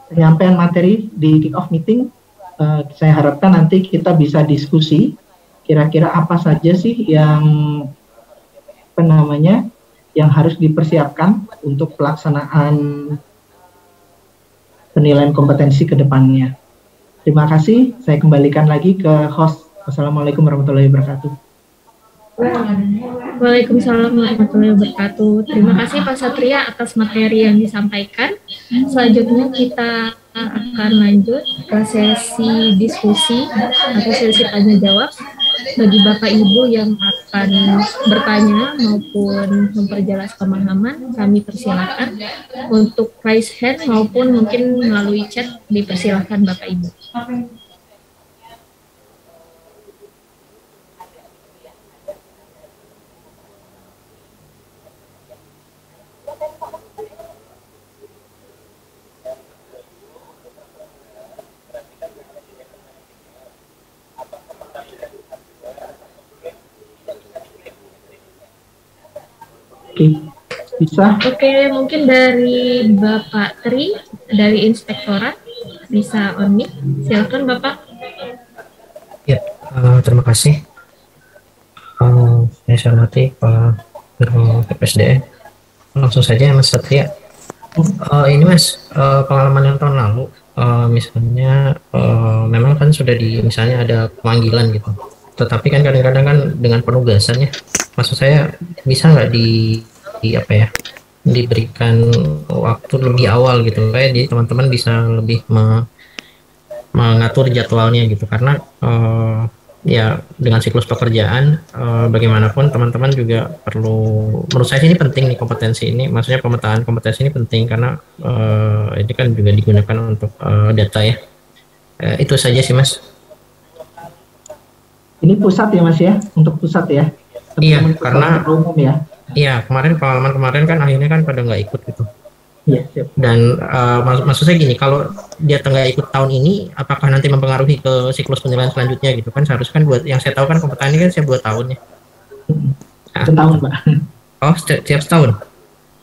penyampaian materi di kick off meeting. Uh, saya harapkan nanti kita bisa diskusi kira-kira apa saja sih yang apa namanya yang harus dipersiapkan untuk pelaksanaan penilaian kompetensi ke depannya. Terima kasih. Saya kembalikan lagi ke host Wassalamualaikum warahmatullahi wabarakatuh. Waalaikumsalam warahmatullahi wabarakatuh. Terima kasih Pak Satria atas materi yang disampaikan. Selanjutnya kita akan lanjut ke sesi diskusi atau sesi tanya jawab bagi Bapak Ibu yang akan bertanya maupun memperjelas pemahaman, kami persilakan untuk raise hand maupun mungkin melalui chat dipersilakan Bapak Ibu. Oke, bisa. Oke, mungkin dari Bapak Tri dari Inspektorat bisa on mic. Silakan Bapak. Ya, uh, terima kasih. Uh, saya hormati Pak Biro PPSD. Langsung saja Mas Satria. Uh, ini Mas, uh, pengalaman yang tahun lalu, uh, misalnya uh, memang kan sudah di, misalnya ada pemanggilan gitu. Tetapi kan kadang-kadang kan dengan penugasannya maksud saya bisa nggak di, di apa ya diberikan waktu lebih awal gitu. Kayak jadi teman-teman bisa lebih me, mengatur jadwalnya gitu. Karena uh, ya dengan siklus pekerjaan uh, bagaimanapun teman-teman juga perlu menurut saya ini penting nih kompetensi ini. Maksudnya pemetaan kompetensi ini penting karena uh, ini kan juga digunakan untuk uh, data ya. Uh, itu saja sih mas ini pusat ya mas ya untuk pusat ya iya karena umum ya iya kemarin pengalaman kemarin kan akhirnya kan pada nggak ikut gitu Iya, siap. Dan uh, mak maksud saya gini, kalau dia tengah ikut tahun ini, apakah nanti mempengaruhi ke siklus penilaian selanjutnya gitu kan? Seharusnya kan buat yang saya tahu kan kompeten ini kan saya buat tahun ya. Nah, setahun, Pak. Oh, setiap, setiap setahun?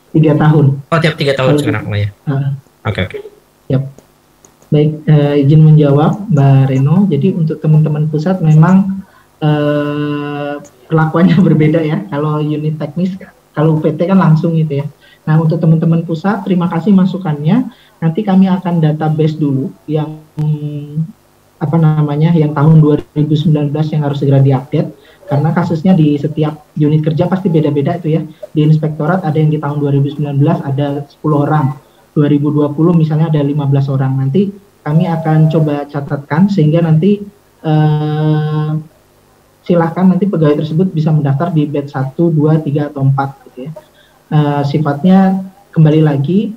Tiga tahun. Oh, tiap tiga tahun sekarang lah ya. Oke, uh. oke. Okay. Baik, uh, izin menjawab Mbak Reno. Jadi untuk teman-teman pusat memang uh, perlakuannya berbeda ya. Kalau unit teknis, kalau UPT kan langsung gitu ya. Nah untuk teman-teman pusat, terima kasih masukannya. Nanti kami akan database dulu yang apa namanya, yang tahun 2019 yang harus segera diupdate. Karena kasusnya di setiap unit kerja pasti beda-beda itu ya. Di inspektorat ada yang di tahun 2019 ada 10 orang. 2020 misalnya ada 15 orang. Nanti kami akan coba catatkan sehingga nanti eh, silahkan nanti pegawai tersebut bisa mendaftar di batch 1, 2, 3, atau 4 gitu ya. Uh, sifatnya kembali lagi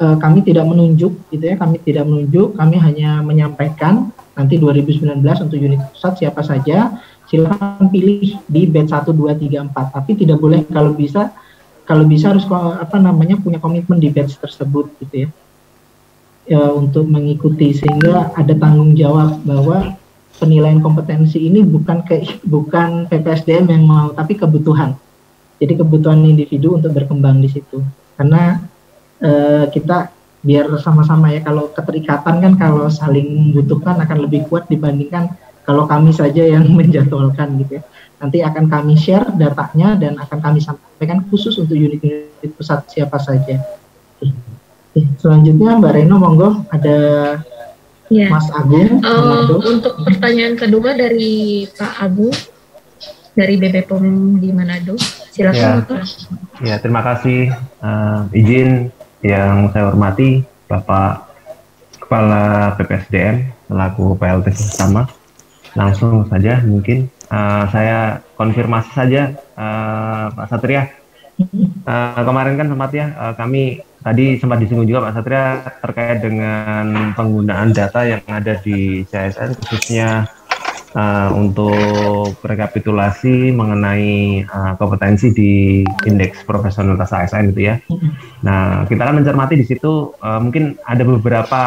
uh, kami tidak menunjuk gitu ya, kami tidak menunjuk, kami hanya menyampaikan nanti 2019 untuk unit pusat siapa saja silahkan pilih di batch 1, 2, 3, 4 tapi tidak boleh kalau bisa kalau bisa harus apa namanya punya komitmen di batch tersebut gitu ya. ya untuk mengikuti sehingga ada tanggung jawab bahwa penilaian kompetensi ini bukan ke bukan PPSDM yang mau tapi kebutuhan. Jadi kebutuhan individu untuk berkembang di situ. Karena uh, kita biar sama-sama ya kalau keterikatan kan kalau saling membutuhkan akan lebih kuat dibandingkan kalau kami saja yang menjadwalkan gitu ya. Nanti akan kami share datanya dan akan kami sampaikan khusus untuk unit-unit pusat siapa saja. Selanjutnya Mbak Reno monggo. Ada Ya. Mas Agung. Uh, untuk pertanyaan kedua dari Pak Abu dari BPOM di Manado. Silakan ya. Ya, terima kasih. Uh, izin yang saya hormati Bapak Kepala BPSDM selaku PLT bersama. Langsung saja mungkin uh, saya konfirmasi saja uh, Pak Satria. Uh, kemarin kan sempat ya uh, kami Tadi sempat disinggung juga Pak Satria terkait dengan penggunaan data yang ada di CSN khususnya uh, untuk rekapitulasi mengenai uh, kompetensi di indeks profesionalitas ASN gitu ya. Nah, kita kan mencermati di situ uh, mungkin ada beberapa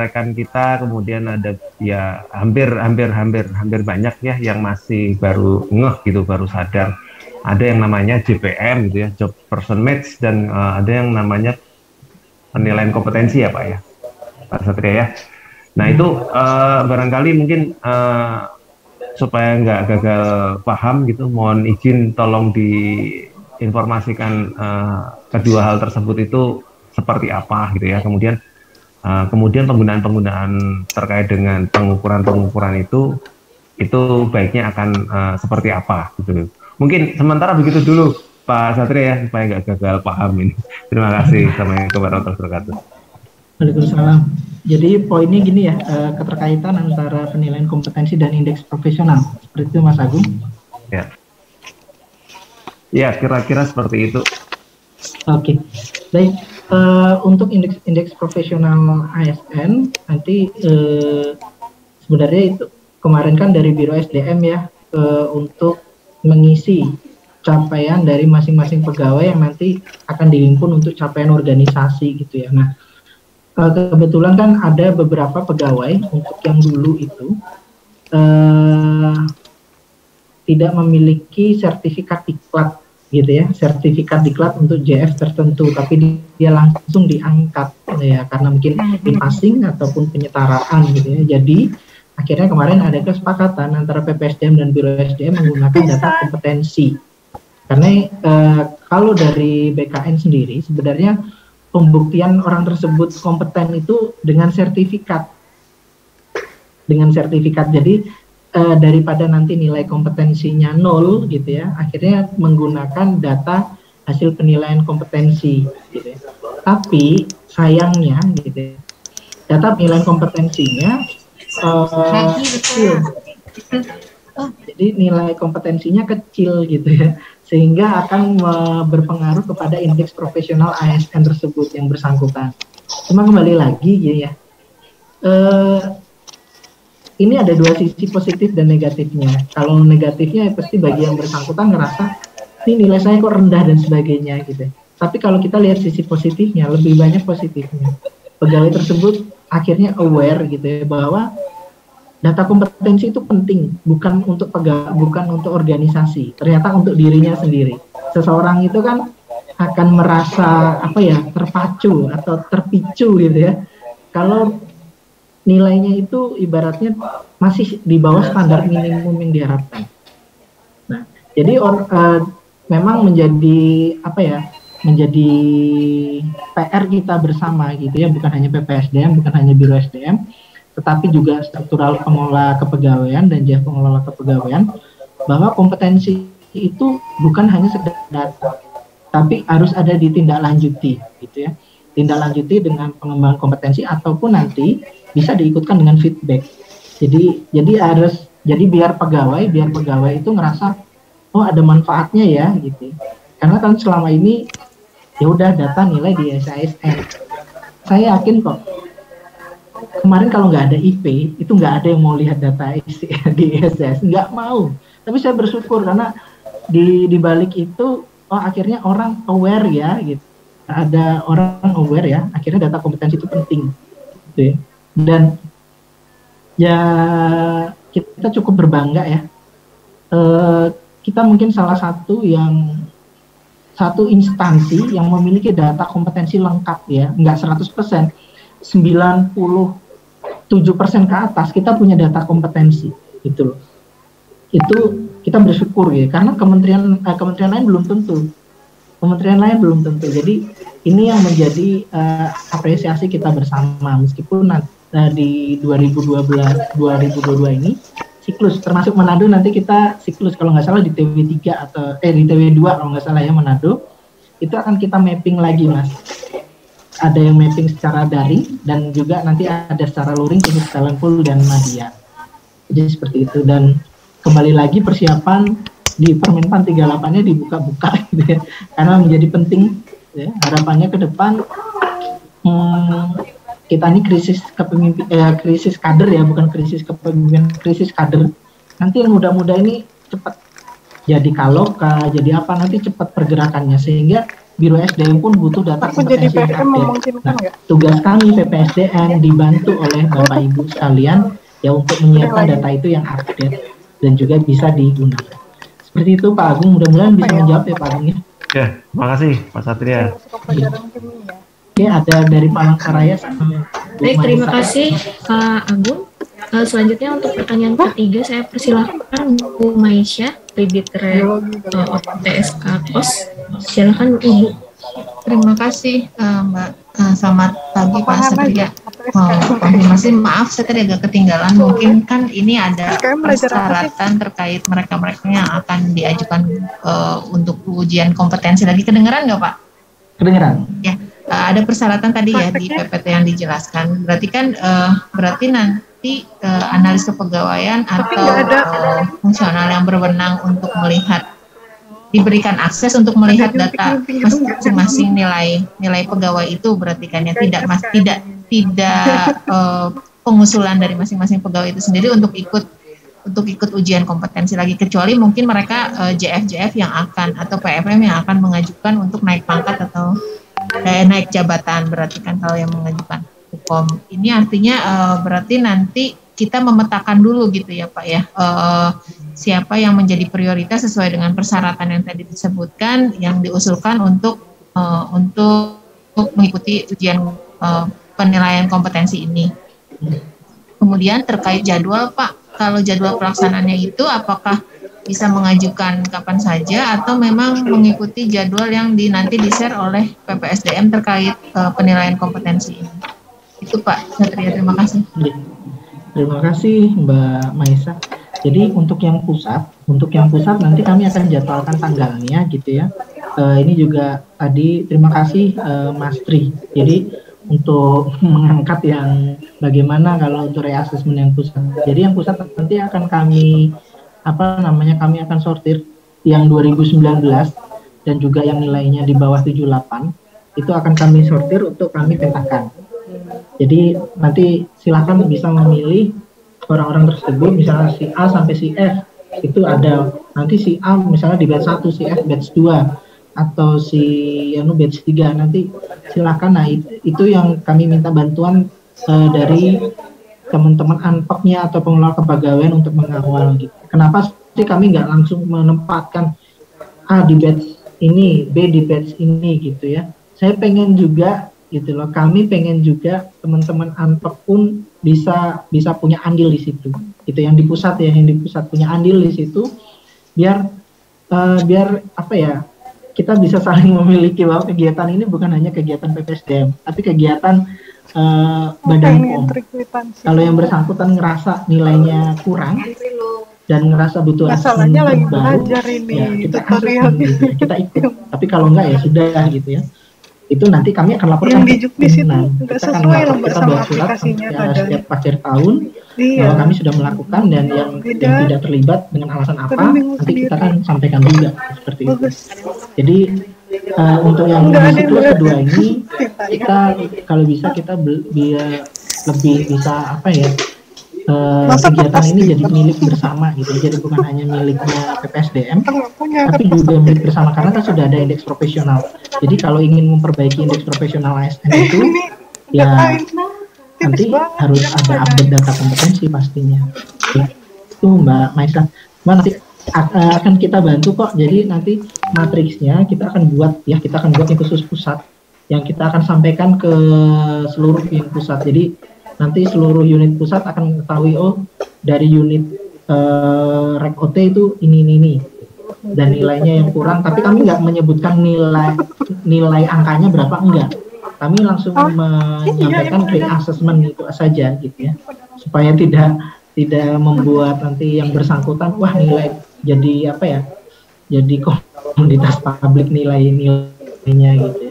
rekan kita kemudian ada ya hampir hampir hampir hampir banyak ya yang masih baru ngeh gitu, baru sadar. Ada yang namanya JPM gitu ya, job person match dan uh, ada yang namanya penilaian kompetensi ya Pak ya, Pak Satria ya. Nah itu uh, barangkali mungkin uh, supaya nggak gagal paham gitu, mohon izin tolong diinformasikan uh, kedua hal tersebut itu seperti apa gitu ya. Kemudian uh, kemudian penggunaan-penggunaan terkait dengan pengukuran-pengukuran itu itu baiknya akan uh, seperti apa gitu. Mungkin sementara begitu dulu Pak Satria ya supaya nggak gagal paham ini. Terima kasih. Assalamualaikum warahmatullahi wabarakatuh. Waalaikumsalam. Jadi poinnya gini ya, eh, keterkaitan antara penilaian kompetensi dan indeks profesional. Seperti itu Mas Agung? Ya. Ya, kira-kira seperti itu. Oke. Okay. Baik, uh, untuk indeks indeks profesional ASN nanti uh, sebenarnya itu kemarin kan dari Biro SDM ya uh, untuk mengisi capaian dari masing-masing pegawai yang nanti akan dihimpun untuk capaian organisasi gitu ya. Nah, eh, kebetulan kan ada beberapa pegawai untuk yang dulu itu eh, tidak memiliki sertifikat diklat gitu ya, sertifikat diklat untuk JF tertentu, tapi dia langsung diangkat ya karena mungkin di passing ataupun penyetaraan gitu ya. Jadi akhirnya kemarin ada kesepakatan antara PPSDM dan Biro SDM menggunakan data kompetensi karena uh, kalau dari BKN sendiri sebenarnya pembuktian orang tersebut kompeten itu dengan sertifikat. Dengan sertifikat. Jadi uh, daripada nanti nilai kompetensinya nol gitu ya, akhirnya menggunakan data hasil penilaian kompetensi gitu ya. Tapi sayangnya gitu ya, data penilaian kompetensinya uh, kecil. Jadi nilai kompetensinya kecil gitu ya sehingga akan berpengaruh kepada indeks profesional ASN tersebut yang bersangkutan. Cuma kembali lagi ya, uh, ini ada dua sisi positif dan negatifnya. Kalau negatifnya ya pasti bagi yang bersangkutan ngerasa ini nilai saya kok rendah dan sebagainya gitu. Tapi kalau kita lihat sisi positifnya, lebih banyak positifnya. Pegawai tersebut akhirnya aware gitu ya bahwa data kompetensi itu penting bukan untuk pegawai bukan untuk organisasi ternyata untuk dirinya sendiri seseorang itu kan akan merasa apa ya terpacu atau terpicu gitu ya kalau nilainya itu ibaratnya masih di bawah standar minimum yang diharapkan. Nah, jadi or, uh, memang menjadi apa ya? menjadi PR kita bersama gitu ya, bukan hanya PPSDM, bukan hanya Biro SDM, tetapi juga struktural pengelola kepegawaian dan jasa pengelola kepegawaian bahwa kompetensi itu bukan hanya sekedar data, tapi harus ada ditindaklanjuti gitu ya. Tindaklanjuti dengan pengembangan kompetensi ataupun nanti bisa diikutkan dengan feedback. Jadi jadi harus jadi biar pegawai biar pegawai itu ngerasa oh ada manfaatnya ya gitu. Karena kan selama ini ya udah data nilai di SASN. Saya yakin kok kemarin kalau nggak ada IP itu nggak ada yang mau lihat data di SS nggak mau. Tapi saya bersyukur karena di di balik itu oh akhirnya orang aware ya gitu. Ada orang aware ya akhirnya data kompetensi itu penting gitu ya. dan ya kita cukup berbangga ya. E, kita mungkin salah satu yang satu instansi yang memiliki data kompetensi lengkap ya nggak 100% 97% ke atas kita punya data kompetensi gitu loh. Itu kita bersyukur ya karena kementerian eh, kementerian lain belum tentu. Kementerian lain belum tentu. Jadi ini yang menjadi uh, apresiasi kita bersama meskipun uh, di 2012 2022 ini siklus termasuk Manado nanti kita siklus kalau nggak salah di TW3 atau eh di TW2 kalau nggak salah ya Manado itu akan kita mapping lagi mas ada yang mapping secara daring dan juga nanti ada secara luring untuk talent pool dan media. Jadi seperti itu dan kembali lagi persiapan di Permenpan 38-nya dibuka-buka gitu ya. Karena menjadi penting ya, harapannya ke depan hmm, kita ini krisis kepemimpinan eh, krisis kader ya bukan krisis kepemimpinan krisis kader nanti yang muda-muda ini cepat jadi kaloka jadi apa nanti cepat pergerakannya sehingga Biro SDM pun butuh data Aku jadi PM memungkinkan nah, tugas kami PPSDM dibantu oleh Bapak Ibu sekalian ya untuk menyiapkan data itu yang update dan juga bisa digunakan. Seperti itu Pak Agung, mudah-mudahan bisa menjawab ya Pak Agung ya. Ya, makasih Pak Satria. Ya. Oke, ada dari Pak Langkaraya sama Baik, terima kasih Pak Agung. Uh, selanjutnya untuk pertanyaan ketiga saya persilahkan Bu Maisha, Kreditre uh, TSK POS. Silakan Ibu. Terima kasih uh, Mbak. Uh, selamat pagi Pak Satria. Oh, konfirmasi maaf saya tadi agak ketinggalan. Mungkin kan ini ada persyaratan terkait mereka-mereka yang akan diajukan uh, untuk ujian kompetensi lagi. Kedengeran nggak Pak? Kedengeran. Ya, uh, ada persyaratan tadi ya di PPT yang dijelaskan. Berarti kan uh, berarti nanti nanti uh, analis kepegawaian atau uh, fungsional yang berwenang untuk melihat diberikan akses untuk melihat data masing-masing nilai nilai pegawai itu berarti kan ya tidak mas tidak tidak uh, pengusulan dari masing-masing pegawai itu sendiri untuk ikut untuk ikut ujian kompetensi lagi. Kecuali mungkin mereka uh, JF-JF yang akan atau PFM yang akan mengajukan untuk naik pangkat atau eh, naik jabatan berarti kan kalau yang mengajukan Hukum. Ini artinya uh, berarti nanti kita memetakan dulu gitu ya Pak ya uh, siapa yang menjadi prioritas sesuai dengan persyaratan yang tadi disebutkan yang diusulkan untuk uh, untuk, mengikuti ujian uh, penilaian kompetensi ini. Kemudian terkait jadwal Pak, kalau jadwal pelaksanaannya itu apakah bisa mengajukan kapan saja atau memang mengikuti jadwal yang di, nanti di-share oleh PPSDM terkait uh, penilaian kompetensi ini? Itu Pak Satria, terima kasih. Terima kasih Mbak Maisa. Jadi untuk yang pusat, untuk yang pusat nanti kami akan jadwalkan tanggalnya gitu ya. Uh, ini juga tadi terima kasih uh, Mas Tri. Jadi untuk mengangkat yang bagaimana kalau untuk reassessment yang pusat. Jadi yang pusat nanti akan kami apa namanya kami akan sortir yang 2019 dan juga yang nilainya di bawah 78 itu akan kami sortir untuk kami petakan. Jadi nanti silakan bisa memilih orang-orang tersebut misalnya si A sampai si F itu ada nanti si A misalnya di batch 1 si F batch 2 atau si anu batch 3 nanti silakan nah itu, yang kami minta bantuan uh, dari teman-teman anpeknya atau pengelola kepegawaian untuk mengawal gitu. Kenapa sih kami nggak langsung menempatkan A di batch ini, B di batch ini gitu ya. Saya pengen juga gitu loh. Kami pengen juga teman-teman Anpek pun bisa bisa punya andil di situ. Itu yang di pusat ya, yang di pusat punya andil di situ biar uh, biar apa ya? Kita bisa saling memiliki bahwa kegiatan ini bukan hanya kegiatan PPSDM, tapi kegiatan uh, badan POM. Kalau yang bersangkutan ngerasa nilainya kurang dan ngerasa butuh masalahnya lagi belajar ini ya, kita gitu, ya, kita ikut. Tapi kalau enggak ya sudah gitu ya itu nanti kami akan laporkan yang di Juknis itu nah, nggak sesuai loh kita sama surat aplikasinya ya, setiap akhir tahun iya. bahwa kami sudah melakukan dan yang, Tidak. yang tidak terlibat dengan alasan apa nanti kita akan sampaikan juga seperti itu bagus jadi uh, untuk yang yang boleh. kedua ini kita kalau bisa kita biar lebih bisa apa ya uh, Masa kegiatan ini jadi milik bersama gitu jadi bukan hanya miliknya PPSDM tapi juga milik bersama karena kan sudah ada indeks profesional. Jadi kalau ingin memperbaiki indeks profesional ASN eh itu ini ya nanti harus ada update data kompetensi pastinya. Itu Mbak Maisa. Mbak nanti a- akan kita bantu kok. Jadi nanti matriksnya kita akan buat ya kita akan buat yang khusus pusat yang kita akan sampaikan ke seluruh pusat. Jadi nanti seluruh unit pusat akan mengetahui oh dari unit eh, rek OT itu ini ini ini. Dan nilainya yang kurang. Tapi kami nggak menyebutkan nilai nilai angkanya berapa enggak. Kami langsung Oh, menyampaikan pre assessment itu saja gitu ya. Supaya tidak tidak membuat nanti yang bersangkutan wah nilai jadi apa ya jadi komunitas publik nilai nilainya gitu ya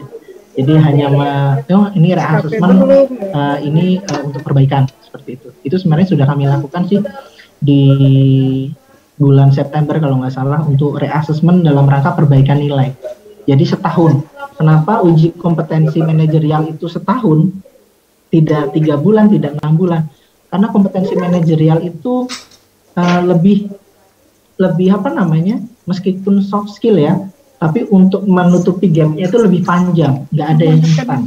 jadi hanya me- oh ini re assessment eh, ini eh, untuk perbaikan seperti itu itu sebenarnya sudah kami lakukan sih di bulan September kalau nggak salah untuk reassessment dalam rangka perbaikan nilai. Jadi setahun. Kenapa uji kompetensi manajerial itu setahun? Tidak tiga bulan, tidak enam bulan. Karena kompetensi manajerial itu uh, lebih lebih apa namanya? Meskipun soft skill ya, tapi untuk menutupi gapnya itu lebih panjang. Nggak ada yang instan.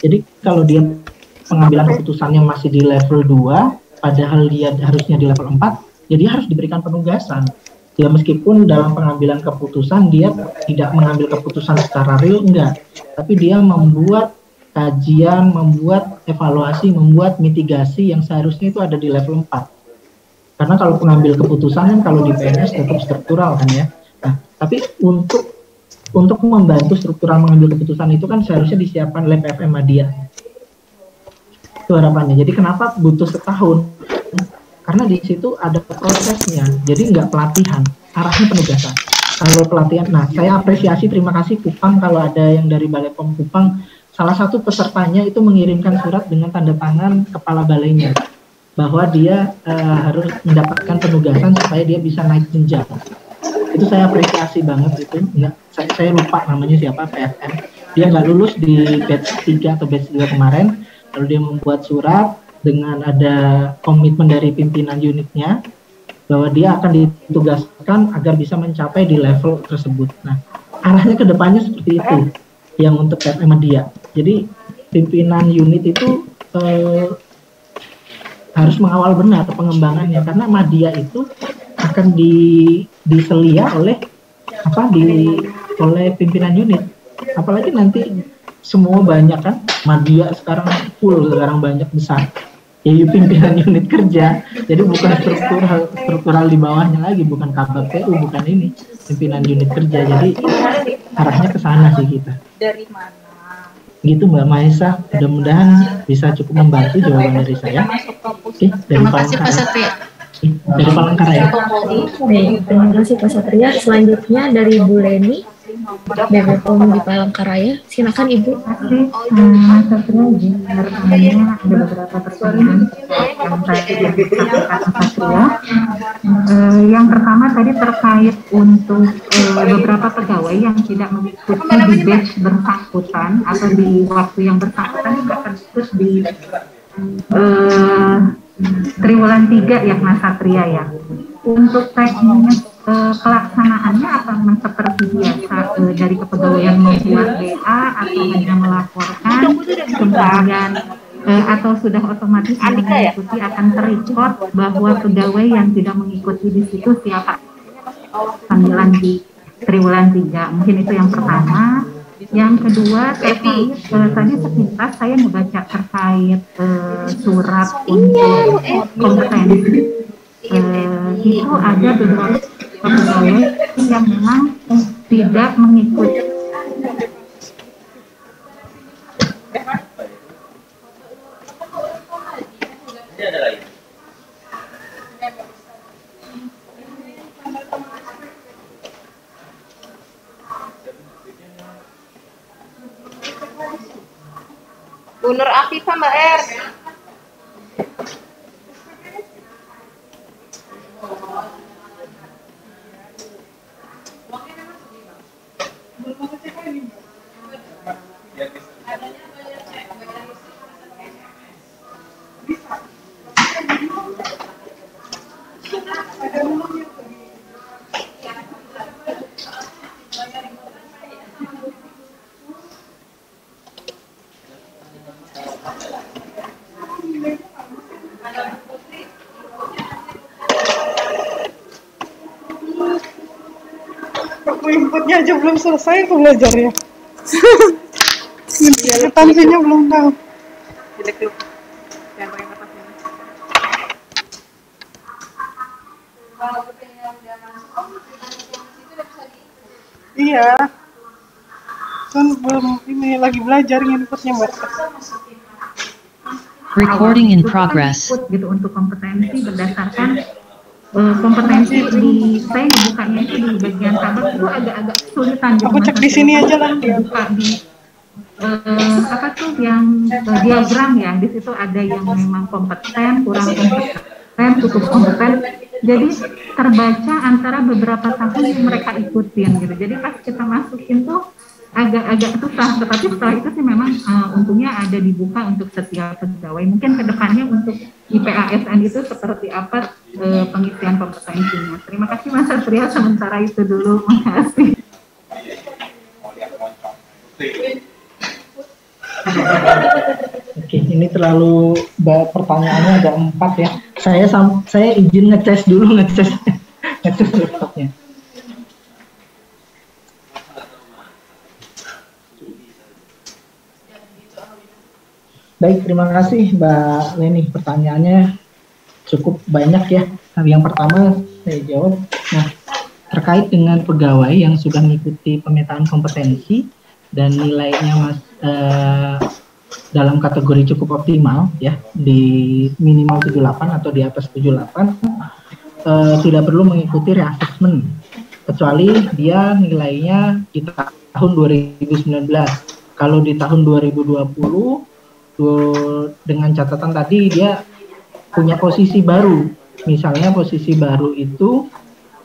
Jadi kalau dia pengambilan keputusannya masih di level 2, padahal dia harusnya di level 4, jadi ya harus diberikan penugasan. Ya meskipun dalam pengambilan keputusan dia tidak mengambil keputusan secara real enggak, tapi dia membuat kajian, membuat evaluasi, membuat mitigasi yang seharusnya itu ada di level 4. Karena kalau pengambil keputusan kan kalau di PNS tetap struktural kan ya. Nah, tapi untuk untuk membantu struktural mengambil keputusan itu kan seharusnya disiapkan lab FM Madia. Itu harapannya. Jadi kenapa butuh setahun? karena di situ ada prosesnya jadi nggak pelatihan arahnya penugasan kalau pelatihan nah saya apresiasi terima kasih Kupang kalau ada yang dari Balai Pom Kupang salah satu pesertanya itu mengirimkan surat dengan tanda tangan kepala balainya bahwa dia eh, harus mendapatkan penugasan supaya dia bisa naik jenjang itu saya apresiasi banget itu nggak saya, saya lupa namanya siapa PFM dia nggak lulus di batch 3 atau batch 2 kemarin lalu dia membuat surat dengan ada komitmen dari pimpinan unitnya bahwa dia akan ditugaskan agar bisa mencapai di level tersebut. Nah, arahnya ke depannya seperti itu yang untuk PM dia. Jadi pimpinan unit itu eh, harus mengawal benar pengembangannya karena media itu akan di diselia oleh apa di oleh pimpinan unit. Apalagi nanti semua banyak kan media sekarang full sekarang banyak besar. Ya pimpinan unit kerja. Jadi bukan struktural struktural di bawahnya lagi bukan kabak PU bukan ini. Pimpinan unit kerja. Jadi arahnya ke sana sih kita. Dari mana? Gitu Mbak Maisa mudah-mudahan bisa cukup membantu jawaban dari saya oke Terima kasih Pak Satria. dari Palangkaraya Baik, terima kasih Pak Satria. Selanjutnya dari Bu Leni dari Pom di Palangkaraya. Silakan Ibu. Hmm, izin bertanya ada beberapa pertanyaan yang tadi disampaikan Satria. Eh, yang pertama tadi terkait untuk eh, beberapa pegawai yang tidak mengikuti di batch bersangkutan atau di waktu yang bersangkutan juga di eh, triwulan 3 ya Mas Satria ya. Untuk teknis eh, pelaksanaannya memang seperti biasa? Eh, dari kepegawaian membuat BA atau hanya melaporkan kemudian eh, atau sudah otomatis yang mengikuti akan terrecord bahwa pegawai yang tidak mengikuti di situ siapa? Panggilan di triwulan 3 mungkin itu yang pertama Yang kedua terkait uh, tadi sepintas saya membaca terkait uh, surat untuk kompetensi. uh, itu ada beberapa pegawai yang memang tidak mengikuti Bu Nur Afifah Mbak R. belum selesai aku belajarnya. Akuntansinya belum tahu. Iya. Kan belum ini lagi belajar inputnya mbak. Recording in progress. Gitu untuk kompetensi berdasarkan uh, kompetensi di saya ngebukanya itu di bagian tabel itu agak-agak kesulitan gitu. Aku cek di sini aja lah. Buka di uh, apa tuh yang uh, diagram ya di situ ada yang memang kompeten kurang kompeten cukup kompeten jadi terbaca antara beberapa tahun yang mereka ikutin gitu jadi pas kita masukin tuh agak-agak susah tetapi setelah itu sih memang uh, untungnya ada dibuka untuk setiap pegawai. Mungkin ke depannya untuk IPASN itu seperti apa uh, pengisian kompetensinya. Terima kasih Mas Satria. Sementara itu dulu. Terima kasih. Oke, ini terlalu pertanyaannya ada empat ya. Saya saya izin ngetes dulu ngetes ngetes laptopnya. Baik, terima kasih Mbak Leni. Pertanyaannya cukup banyak ya. Tapi yang pertama saya jawab. Nah, terkait dengan pegawai yang sudah mengikuti pemetaan kompetensi dan nilainya mas eh, dalam kategori cukup optimal ya di minimal 78 atau di atas 78 eh, tidak perlu mengikuti reassessment kecuali dia nilainya di tahun 2019 kalau di tahun 2020 dengan catatan tadi dia punya posisi baru misalnya posisi baru itu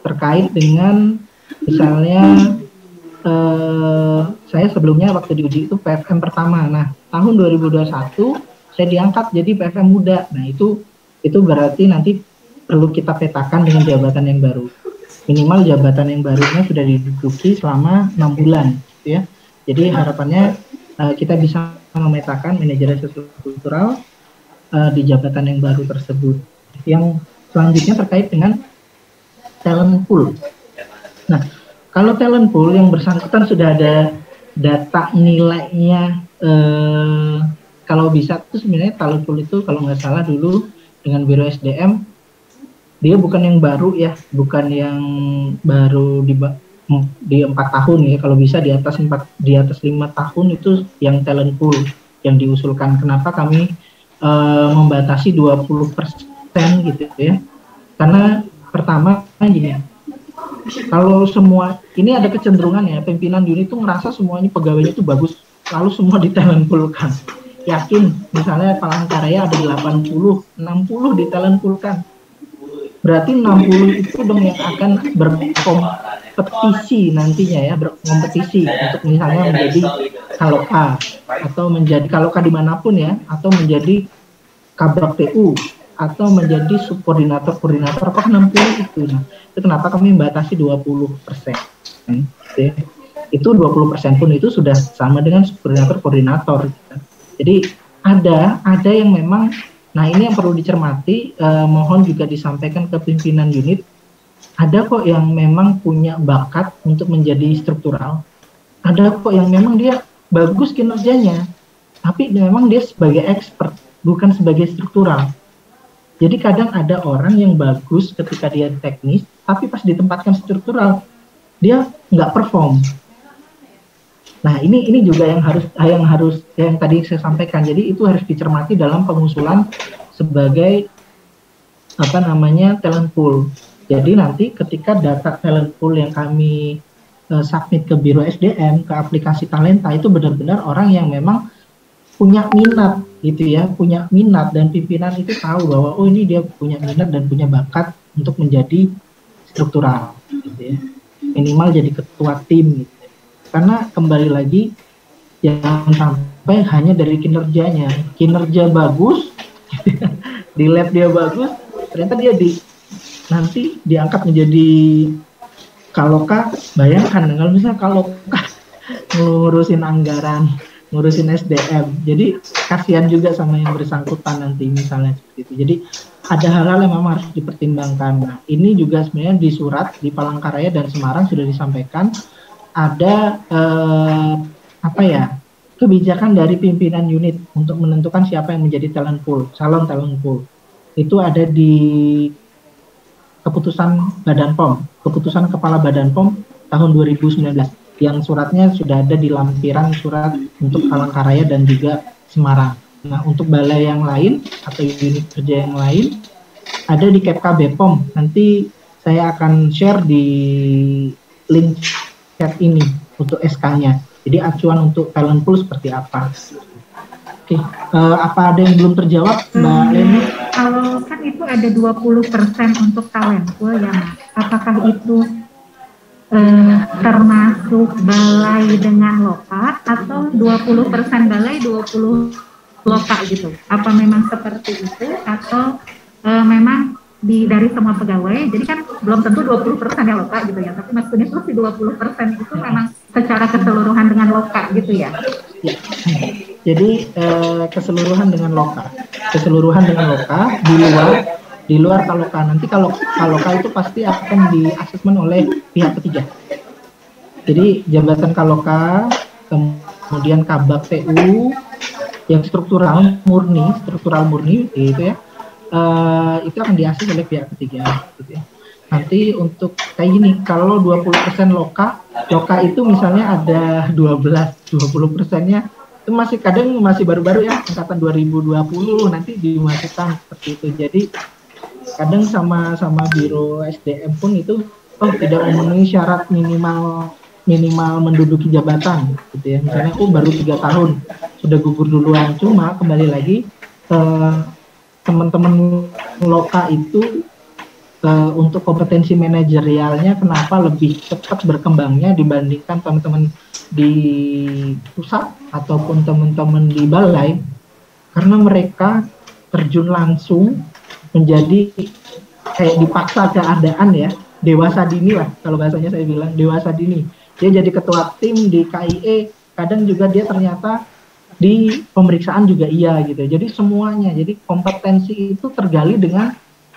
terkait dengan misalnya eh, saya sebelumnya waktu diuji itu PFM pertama. Nah, tahun 2021 saya diangkat jadi PFM muda. Nah, itu itu berarti nanti perlu kita petakan dengan jabatan yang baru. Minimal jabatan yang barunya sudah diduduki selama enam bulan, ya. Jadi harapannya uh, kita bisa memetakan manajer struktural uh, di jabatan yang baru tersebut. Yang selanjutnya terkait dengan talent pool. Nah, kalau talent pool yang bersangkutan sudah ada data nilainya, eh, kalau bisa itu sebenarnya talent pool itu kalau nggak salah dulu dengan Biro SDM dia bukan yang baru ya, bukan yang baru di di empat tahun ya, kalau bisa di atas empat di atas lima tahun itu yang talent pool yang diusulkan. Kenapa kami eh, membatasi 20% gitu ya? Karena pertama gini kalau semua ini ada kecenderungan ya pimpinan unit itu ngerasa semuanya pegawainya itu bagus lalu semua di talent pool kan yakin misalnya Palangkaraya ada 80 60 di talent pool kan berarti 60 itu dong yang akan berkompetisi nantinya ya berkompetisi untuk misalnya menjadi kaloka atau menjadi kaloka di mana pun ya atau menjadi kabrak TU atau menjadi subkoordinator koordinator apa 60 itu nah itu kenapa kami membatasi 20 persen hmm, ya. itu 20 persen pun itu sudah sama dengan subkoordinator koordinator gitu. jadi ada ada yang memang nah ini yang perlu dicermati eh, mohon juga disampaikan ke pimpinan unit ada kok yang memang punya bakat untuk menjadi struktural ada kok yang memang dia bagus kinerjanya, tapi memang dia sebagai expert, bukan sebagai struktural. Jadi kadang ada orang yang bagus ketika dia teknis, tapi pas ditempatkan struktural, dia nggak perform. Nah ini ini juga yang harus yang harus yang tadi saya sampaikan. Jadi itu harus dicermati dalam pengusulan sebagai apa namanya talent pool. Jadi nanti ketika data talent pool yang kami uh, submit ke biro SDM ke aplikasi talenta itu benar-benar orang yang memang punya minat gitu ya punya minat dan pimpinan itu tahu bahwa oh ini dia punya minat dan punya bakat untuk menjadi struktural gitu ya. Minimal jadi ketua tim gitu. Karena kembali lagi jangan sampai hanya dari kinerjanya. Kinerja bagus di lab dia bagus ternyata dia di nanti diangkat menjadi kalau kak bayangkan kalau misalnya kalau kak ngurusin anggaran ngurusin SDM jadi kasihan juga sama yang bersangkutan nanti misalnya seperti itu. Jadi ada hal-hal yang memang harus dipertimbangkan. Nah ini juga sebenarnya di surat di Palangkaraya dan Semarang sudah disampaikan ada eh, apa ya kebijakan dari pimpinan unit untuk menentukan siapa yang menjadi talent pool calon talent pool. Itu ada di keputusan Badan POM, keputusan Kepala Badan POM tahun 2019 yang suratnya sudah ada di lampiran surat untuk Palangkaraya dan juga Semarang. Nah, untuk balai yang lain atau unit kerja yang lain ada di Kepka BPOM. Nanti saya akan share di link chat ini untuk SK-nya. Jadi acuan untuk talent pool seperti apa. Oke, uh, apa ada yang belum terjawab, Mbak hmm, Leni? Kalau kan itu ada 20% untuk talent pool ya, Mas. Apakah itu uh, termasuk balai dengan loka atau 20% balai, 20 loka gitu? Apa memang seperti itu atau uh, memang di dari semua pegawai jadi kan belum tentu 20 persen ya loka gitu ya tapi maksudnya itu si 20 persen itu memang secara keseluruhan dengan loka gitu ya, ya. Jadi eh, keseluruhan dengan loka, keseluruhan dengan loka di luar di luar kaloka. Nanti kalau kaloka itu pasti akan di asesmen oleh pihak ketiga. Jadi jabatan kaloka, kemudian kabak TU yang struktural murni, struktural murni gitu ya, eh, itu akan diakses oleh pihak ketiga. Gitu ya. Nanti untuk kayak gini, kalau 20% loka, loka itu misalnya ada 12, 20 persennya itu masih kadang masih baru-baru ya angkatan 2020 nanti dimasukkan seperti itu jadi kadang sama sama biro SDM pun itu oh tidak memenuhi syarat minimal minimal menduduki jabatan gitu ya misalnya oh baru tiga tahun sudah gugur duluan cuma kembali lagi eh, teman-teman loka itu uh, untuk kompetensi manajerialnya kenapa lebih cepat berkembangnya dibandingkan teman-teman di pusat ataupun teman-teman di balai? Karena mereka terjun langsung menjadi kayak dipaksa keadaan ya. Dewasa dini lah kalau bahasanya saya bilang dewasa dini dia jadi ketua tim di KIE kadang juga dia ternyata di pemeriksaan juga iya gitu jadi semuanya jadi kompetensi itu tergali dengan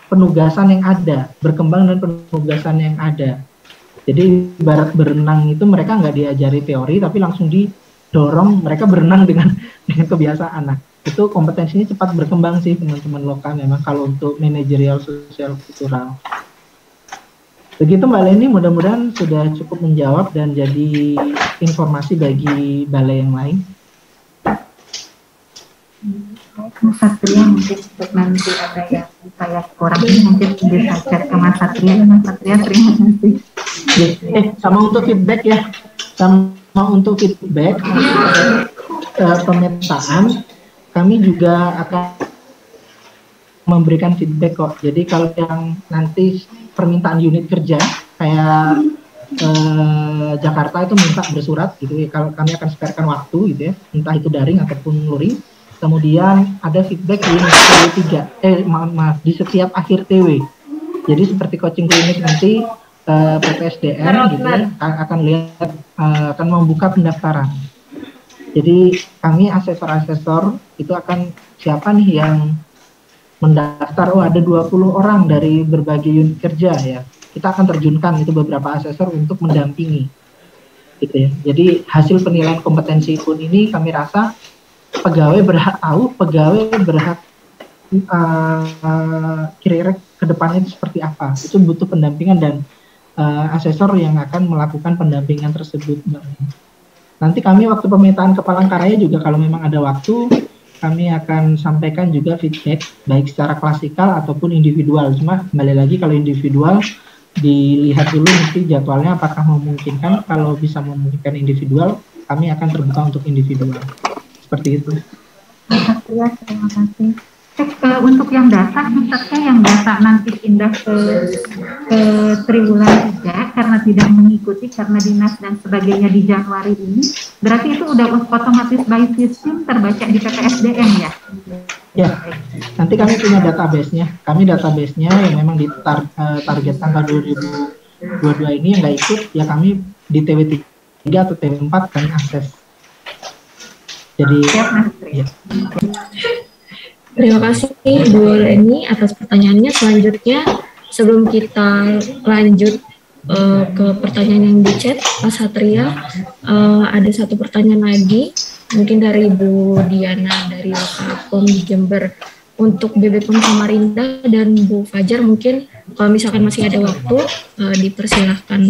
penugasan yang ada, berkembang dengan penugasan yang ada. Jadi barat berenang itu mereka nggak diajari teori, tapi langsung didorong mereka berenang dengan dengan kebiasaan. Nah, itu kompetensinya cepat berkembang sih teman-teman lokal memang kalau untuk manajerial sosial kultural. Begitu Mbak Leni, mudah-mudahan sudah cukup menjawab dan jadi informasi bagi balai yang lain. Satria mungkin untuk nanti ada yang saya kurang mungkin bisa chat ke Satria. Satria terima kasih. Eh sama untuk feedback ya. Sama untuk feedback uh, pemetaan kami juga akan memberikan feedback kok. Jadi kalau yang nanti permintaan unit kerja kayak eh, Jakarta itu minta bersurat gitu ya. Kalau kami akan sparekan waktu gitu ya. Entah itu daring ataupun luring Kemudian ada feedback di TW 3, eh maaf, maaf di setiap akhir TW. Jadi seperti coaching klinik nanti uh, eh, PPSDM gitu ya akan lihat uh, akan membuka pendaftaran. Jadi kami asesor-asesor itu akan siapa nih yang mendaftar oh ada 20 orang dari berbagai unit kerja ya. Kita akan terjunkan itu beberapa asesor untuk mendampingi. gitu ya. Jadi hasil penilaian kompetensi pun ini kami rasa pegawai berhak tahu, pegawai berhak uh, kira-kira ke depannya itu seperti apa. Itu butuh pendampingan dan uh, asesor yang akan melakukan pendampingan tersebut. Nanti kami waktu pemetaan kepala karya juga kalau memang ada waktu kami akan sampaikan juga feedback baik secara klasikal ataupun individual. Cuma kembali lagi kalau individual dilihat dulu nanti jadwalnya apakah memungkinkan. Kalau bisa memungkinkan individual, kami akan terbuka untuk individual. Seperti itu. Ya, terima kasih. Eh, untuk yang data, misalnya yang data nanti pindah ke ke triwulan 3 karena tidak mengikuti karena dinas dan sebagainya di Januari ini, berarti itu udah otomatis by system terbaca di PPSDM ya? Ya, nanti kami punya database-nya. Kami database-nya yang memang di tar, uh, target tanggal 2022 ini yang nggak ikut, ya kami di TW3 atau TW4 kami akses. Jadi, ya. Terima kasih Bu Leni atas pertanyaannya. Selanjutnya, sebelum kita lanjut uh, ke pertanyaan yang di chat, Pak Satria, uh, ada satu pertanyaan lagi, mungkin dari Bu Diana dari di Jember untuk BBPOM Samarinda dan Bu Fajar mungkin kalau misalkan masih ada waktu uh, dipersilahkan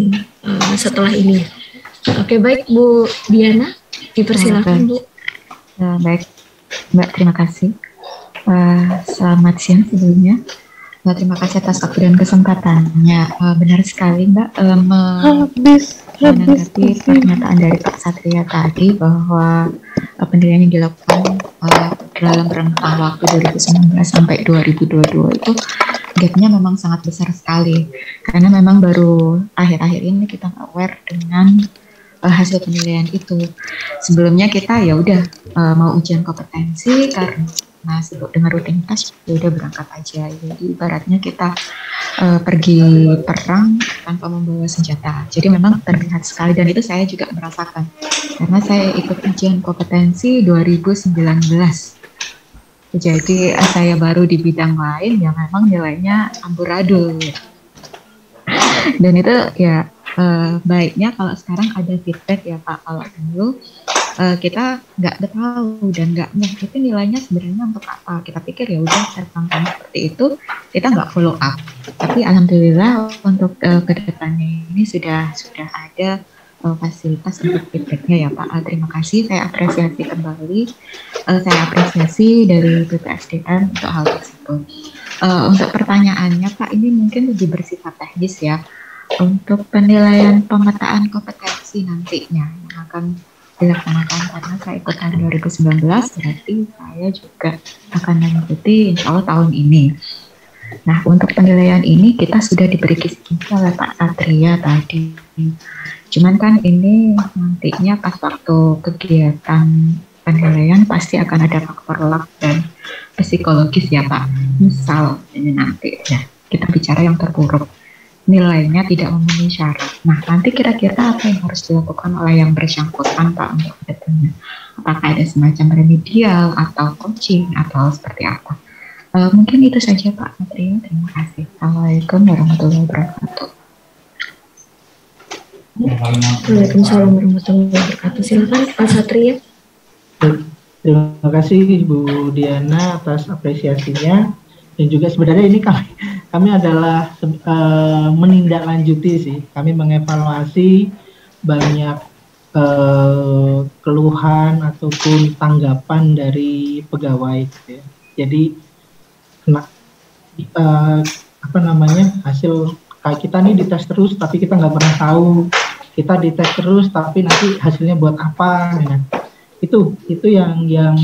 uh, setelah ini. Oke baik Bu Diana, dipersilahkan Bu. Uh, baik Mbak, terima kasih. Uh, selamat siang sebelumnya. Uh, terima kasih atas waktu dan kesempatannya. Uh, benar sekali Mbak uh, menanggapi pernyataan dari Pak Satria tadi bahwa uh, pendirian yang dilakukan uh, dalam rentang waktu 2019 sampai 2022 itu gapnya memang sangat besar sekali karena memang baru akhir-akhir ini kita aware dengan uh, hasil penilaian itu. Sebelumnya kita ya udah uh, mau ujian kompetensi karena nah sibuk dengan rutinitas ya udah berangkat aja. Jadi ibaratnya kita uh, pergi perang tanpa membawa senjata. Jadi memang terlihat sekali dan itu saya juga merasakan. Karena saya ikut ujian kompetensi 2019 jadi saya baru di bidang lain yang memang nilainya amburadul. Dan itu ya uh, baiknya kalau sekarang ada feedback ya Pak kalau dulu uh, kita nggak tahu dan nggak itu nilainya sebenarnya untuk apa. Kita pikir ya udah kamu seperti itu kita nggak follow up. Tapi alhamdulillah untuk uh, ke depannya ini sudah sudah ada uh, fasilitas untuk feedbacknya ya Pak. Terima kasih saya apresiasi kembali uh, saya apresiasi dari BPSDM untuk hal tersebut. Uh, untuk pertanyaannya Pak ini mungkin lebih bersifat teknis ya untuk penilaian pemetaan kompetensi nantinya yang akan dilaksanakan karena saya ikut tahun 2019 berarti saya juga akan mengikuti insya Allah tahun ini. Nah untuk penilaian ini kita sudah diberi kisi oleh Pak Satria tadi. Cuman kan ini nantinya pas waktu kegiatan penilaian pasti akan ada faktor luck dan psikologis ya Pak. Misal ini nanti ya kita bicara yang terburuk nilainya tidak memenuhi syarat. Nah, nanti kira-kira apa yang harus dilakukan oleh yang bersangkutan Pak untuk ke depannya? Apakah ada semacam remedial atau coaching atau seperti apa? Uh, mungkin itu saja Pak Matrio. Terima kasih. Assalamualaikum warahmatullahi wabarakatuh. Waalaikumsalam warahmatullahi wabarakatuh. Silakan Pak Satria. Terima kasih Ibu Diana atas apresiasinya dan juga sebenarnya ini kami kami adalah uh, menindaklanjuti sih kami mengevaluasi banyak uh, keluhan ataupun tanggapan dari pegawai gitu ya. jadi uh, apa namanya hasil kayak kita nih dites terus tapi kita nggak pernah tahu kita dites terus tapi nanti hasilnya buat apa ya. itu itu yang yang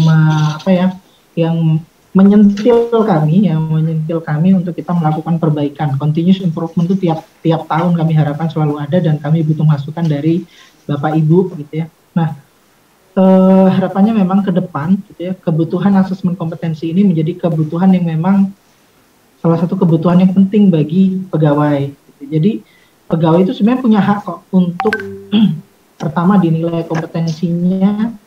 apa ya yang menyentil kami ya menyentil kami untuk kita melakukan perbaikan continuous improvement itu tiap tiap tahun kami harapkan selalu ada dan kami butuh masukan dari bapak ibu gitu ya nah eh, harapannya memang ke depan gitu ya kebutuhan asesmen kompetensi ini menjadi kebutuhan yang memang salah satu kebutuhan yang penting bagi pegawai gitu. jadi pegawai itu sebenarnya punya hak kok untuk pertama dinilai kompetensinya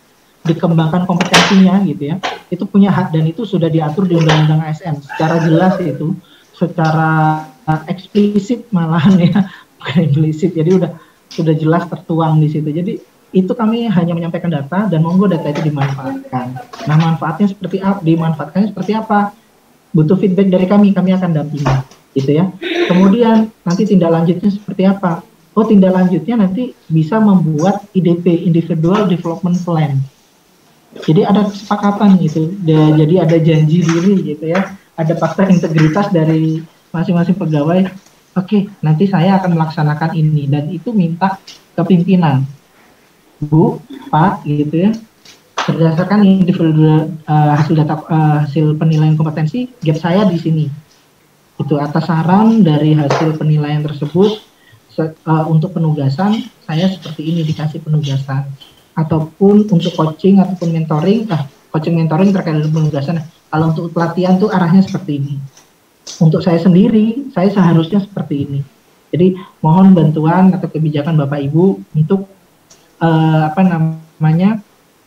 dikembangkan kompetensinya gitu ya itu punya hak dan itu sudah diatur di undang-undang ASN secara jelas itu secara uh, eksplisit malahan ya bukan implisit jadi udah sudah jelas tertuang di situ. Jadi itu kami hanya menyampaikan data dan monggo data itu dimanfaatkan. Nah manfaatnya seperti apa? Dimanfaatkannya seperti apa? Butuh feedback dari kami, kami akan dampingi, gitu ya. Kemudian nanti tindak lanjutnya seperti apa? Oh tindak lanjutnya nanti bisa membuat IDP (Individual Development Plan). Jadi ada kesepakatan gitu, jadi ada janji diri gitu ya, ada fakta integritas dari masing-masing pegawai. Oke, nanti saya akan melaksanakan ini dan itu minta ke pimpinan Bu, Pak, gitu ya. Berdasarkan individual uh, hasil data uh, hasil penilaian kompetensi, gap saya di sini. Itu atas saran dari hasil penilaian tersebut uh, untuk penugasan saya seperti ini dikasih penugasan ataupun untuk coaching ataupun mentoring, ah coaching mentoring terkait dengan penugasan. Kalau untuk pelatihan tuh arahnya seperti ini. Untuk saya sendiri, saya seharusnya seperti ini. Jadi mohon bantuan atau kebijakan Bapak Ibu untuk uh, apa namanya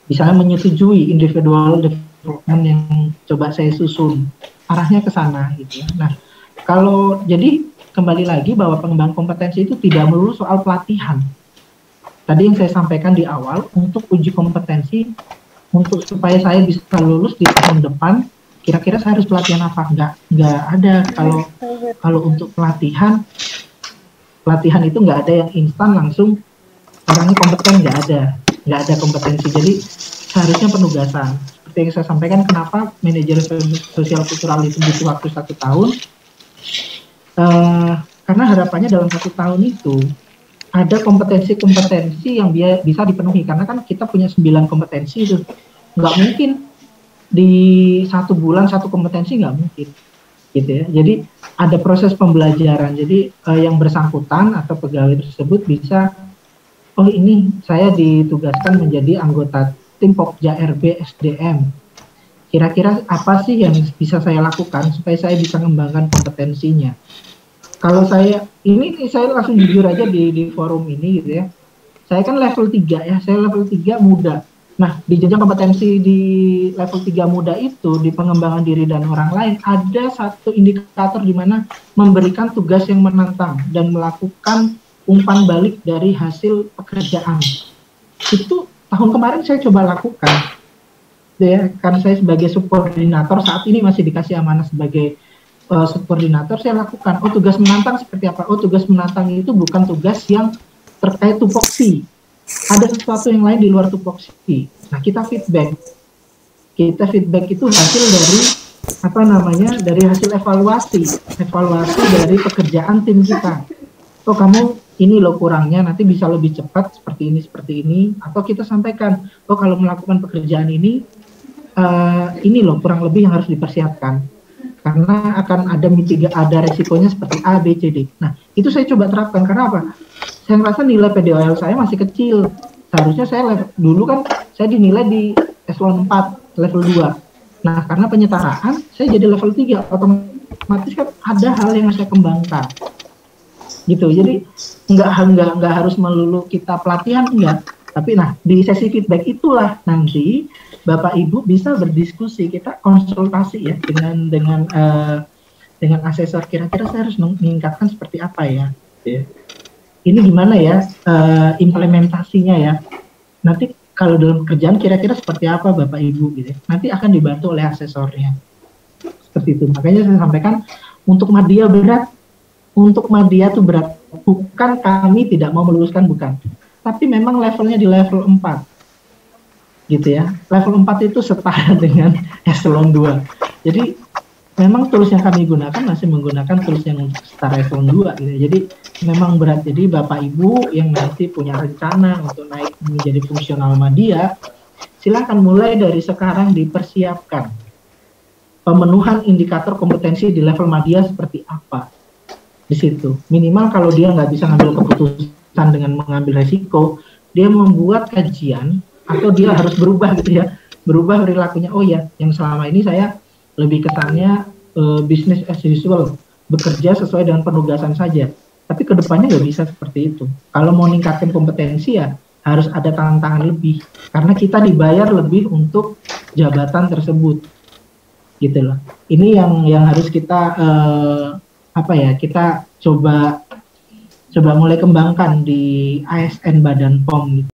misalnya menyetujui individual development yang coba saya susun arahnya ke sana gitu ya. Nah kalau jadi kembali lagi bahwa pengembangan kompetensi itu tidak melulu soal pelatihan. Tadi yang saya sampaikan di awal untuk uji kompetensi untuk supaya saya bisa lulus di tahun depan kira-kira saya harus pelatihan apa? Enggak enggak ada. Kalau kalau untuk pelatihan pelatihan itu enggak ada yang instan langsung orangnya kompeten nggak ada. Nggak ada kompetensi. Jadi seharusnya penugasan. Seperti yang saya sampaikan kenapa manajer sosial kultural itu butuh waktu satu tahun? Uh, karena harapannya dalam satu tahun itu ada kompetensi-kompetensi yang dia bisa dipenuhi. Karena kan kita punya sembilan kompetensi itu. Nggak mungkin di satu bulan satu kompetensi nggak mungkin. Gitu ya. Jadi ada proses pembelajaran. Jadi uh, yang bersangkutan atau pegawai tersebut bisa oh ini saya ditugaskan menjadi anggota tim Pokja RB SDM. Kira-kira apa sih yang bisa saya lakukan supaya saya bisa mengembangkan kompetensinya? Kalau saya ini saya langsung jujur aja di, di forum ini gitu ya. Saya kan level 3 ya, saya level 3 muda. Nah, di jenjang kompetensi di level 3 muda itu di pengembangan diri dan orang lain ada satu indikator di mana memberikan tugas yang menantang dan melakukan umpan balik dari hasil pekerjaan. Itu tahun kemarin saya coba lakukan. Ya, karena saya sebagai subordinator saat ini masih dikasih amanah sebagai uh, subordinator, saya lakukan. Oh, tugas menantang seperti apa? Oh, tugas menantang itu bukan tugas yang terkait tupoksi. Ada sesuatu yang lain di luar tupoksi. Nah, kita feedback. Kita feedback itu hasil dari apa namanya? Dari hasil evaluasi, evaluasi dari pekerjaan tim kita. Oh, kamu ini loh kurangnya nanti bisa lebih cepat seperti ini seperti ini atau kita sampaikan oh kalau melakukan pekerjaan ini uh, ini loh kurang lebih yang harus dipersiapkan karena akan ada mitiga ada resikonya seperti A B C D. Nah itu saya coba terapkan karena apa? Saya merasa nilai PDOL saya masih kecil. Seharusnya saya level, dulu kan saya dinilai di eselon 4 level 2. Nah karena penyetaraan saya jadi level 3 otomatis kan ada hal yang saya kembangkan gitu jadi nggak nggak nggak harus melulu kita pelatihan enggak tapi nah di sesi feedback itulah nanti bapak ibu bisa berdiskusi kita konsultasi ya dengan dengan uh, dengan asesor. Kira-kira saya harus meningkatkan seperti apa ya? Ini gimana ya uh, implementasinya ya? Nanti kalau dalam kerjaan kira-kira seperti apa bapak ibu gitu ya. nanti akan dibantu oleh asesornya. Seperti itu. Makanya saya sampaikan untuk media berat. Untuk media itu berat. Bukan kami tidak mau meluluskan, bukan. Tapi memang levelnya di level 4. Gitu ya. Level 4 itu setara dengan eselon 2. Jadi memang tools yang kami gunakan masih menggunakan tools yang setara eselon 2 gitu. Jadi memang berat. Jadi Bapak Ibu yang nanti punya rencana untuk naik menjadi fungsional media, silahkan mulai dari sekarang dipersiapkan pemenuhan indikator kompetensi di level media seperti apa di situ. Minimal kalau dia nggak bisa ngambil keputusan dengan mengambil resiko, dia membuat kajian atau dia harus berubah gitu ya, berubah perilakunya. Oh ya, yang selama ini saya lebih kesannya uh, bisnis as usual, bekerja sesuai dengan penugasan saja. Tapi ke depannya nggak bisa seperti itu. Kalau mau meningkatkan kompetensi ya harus ada tantangan lebih, karena kita dibayar lebih untuk jabatan tersebut, gitu loh. Ini yang yang harus kita uh, apa ya kita coba coba mulai kembangkan di ASN Badan POM gitu.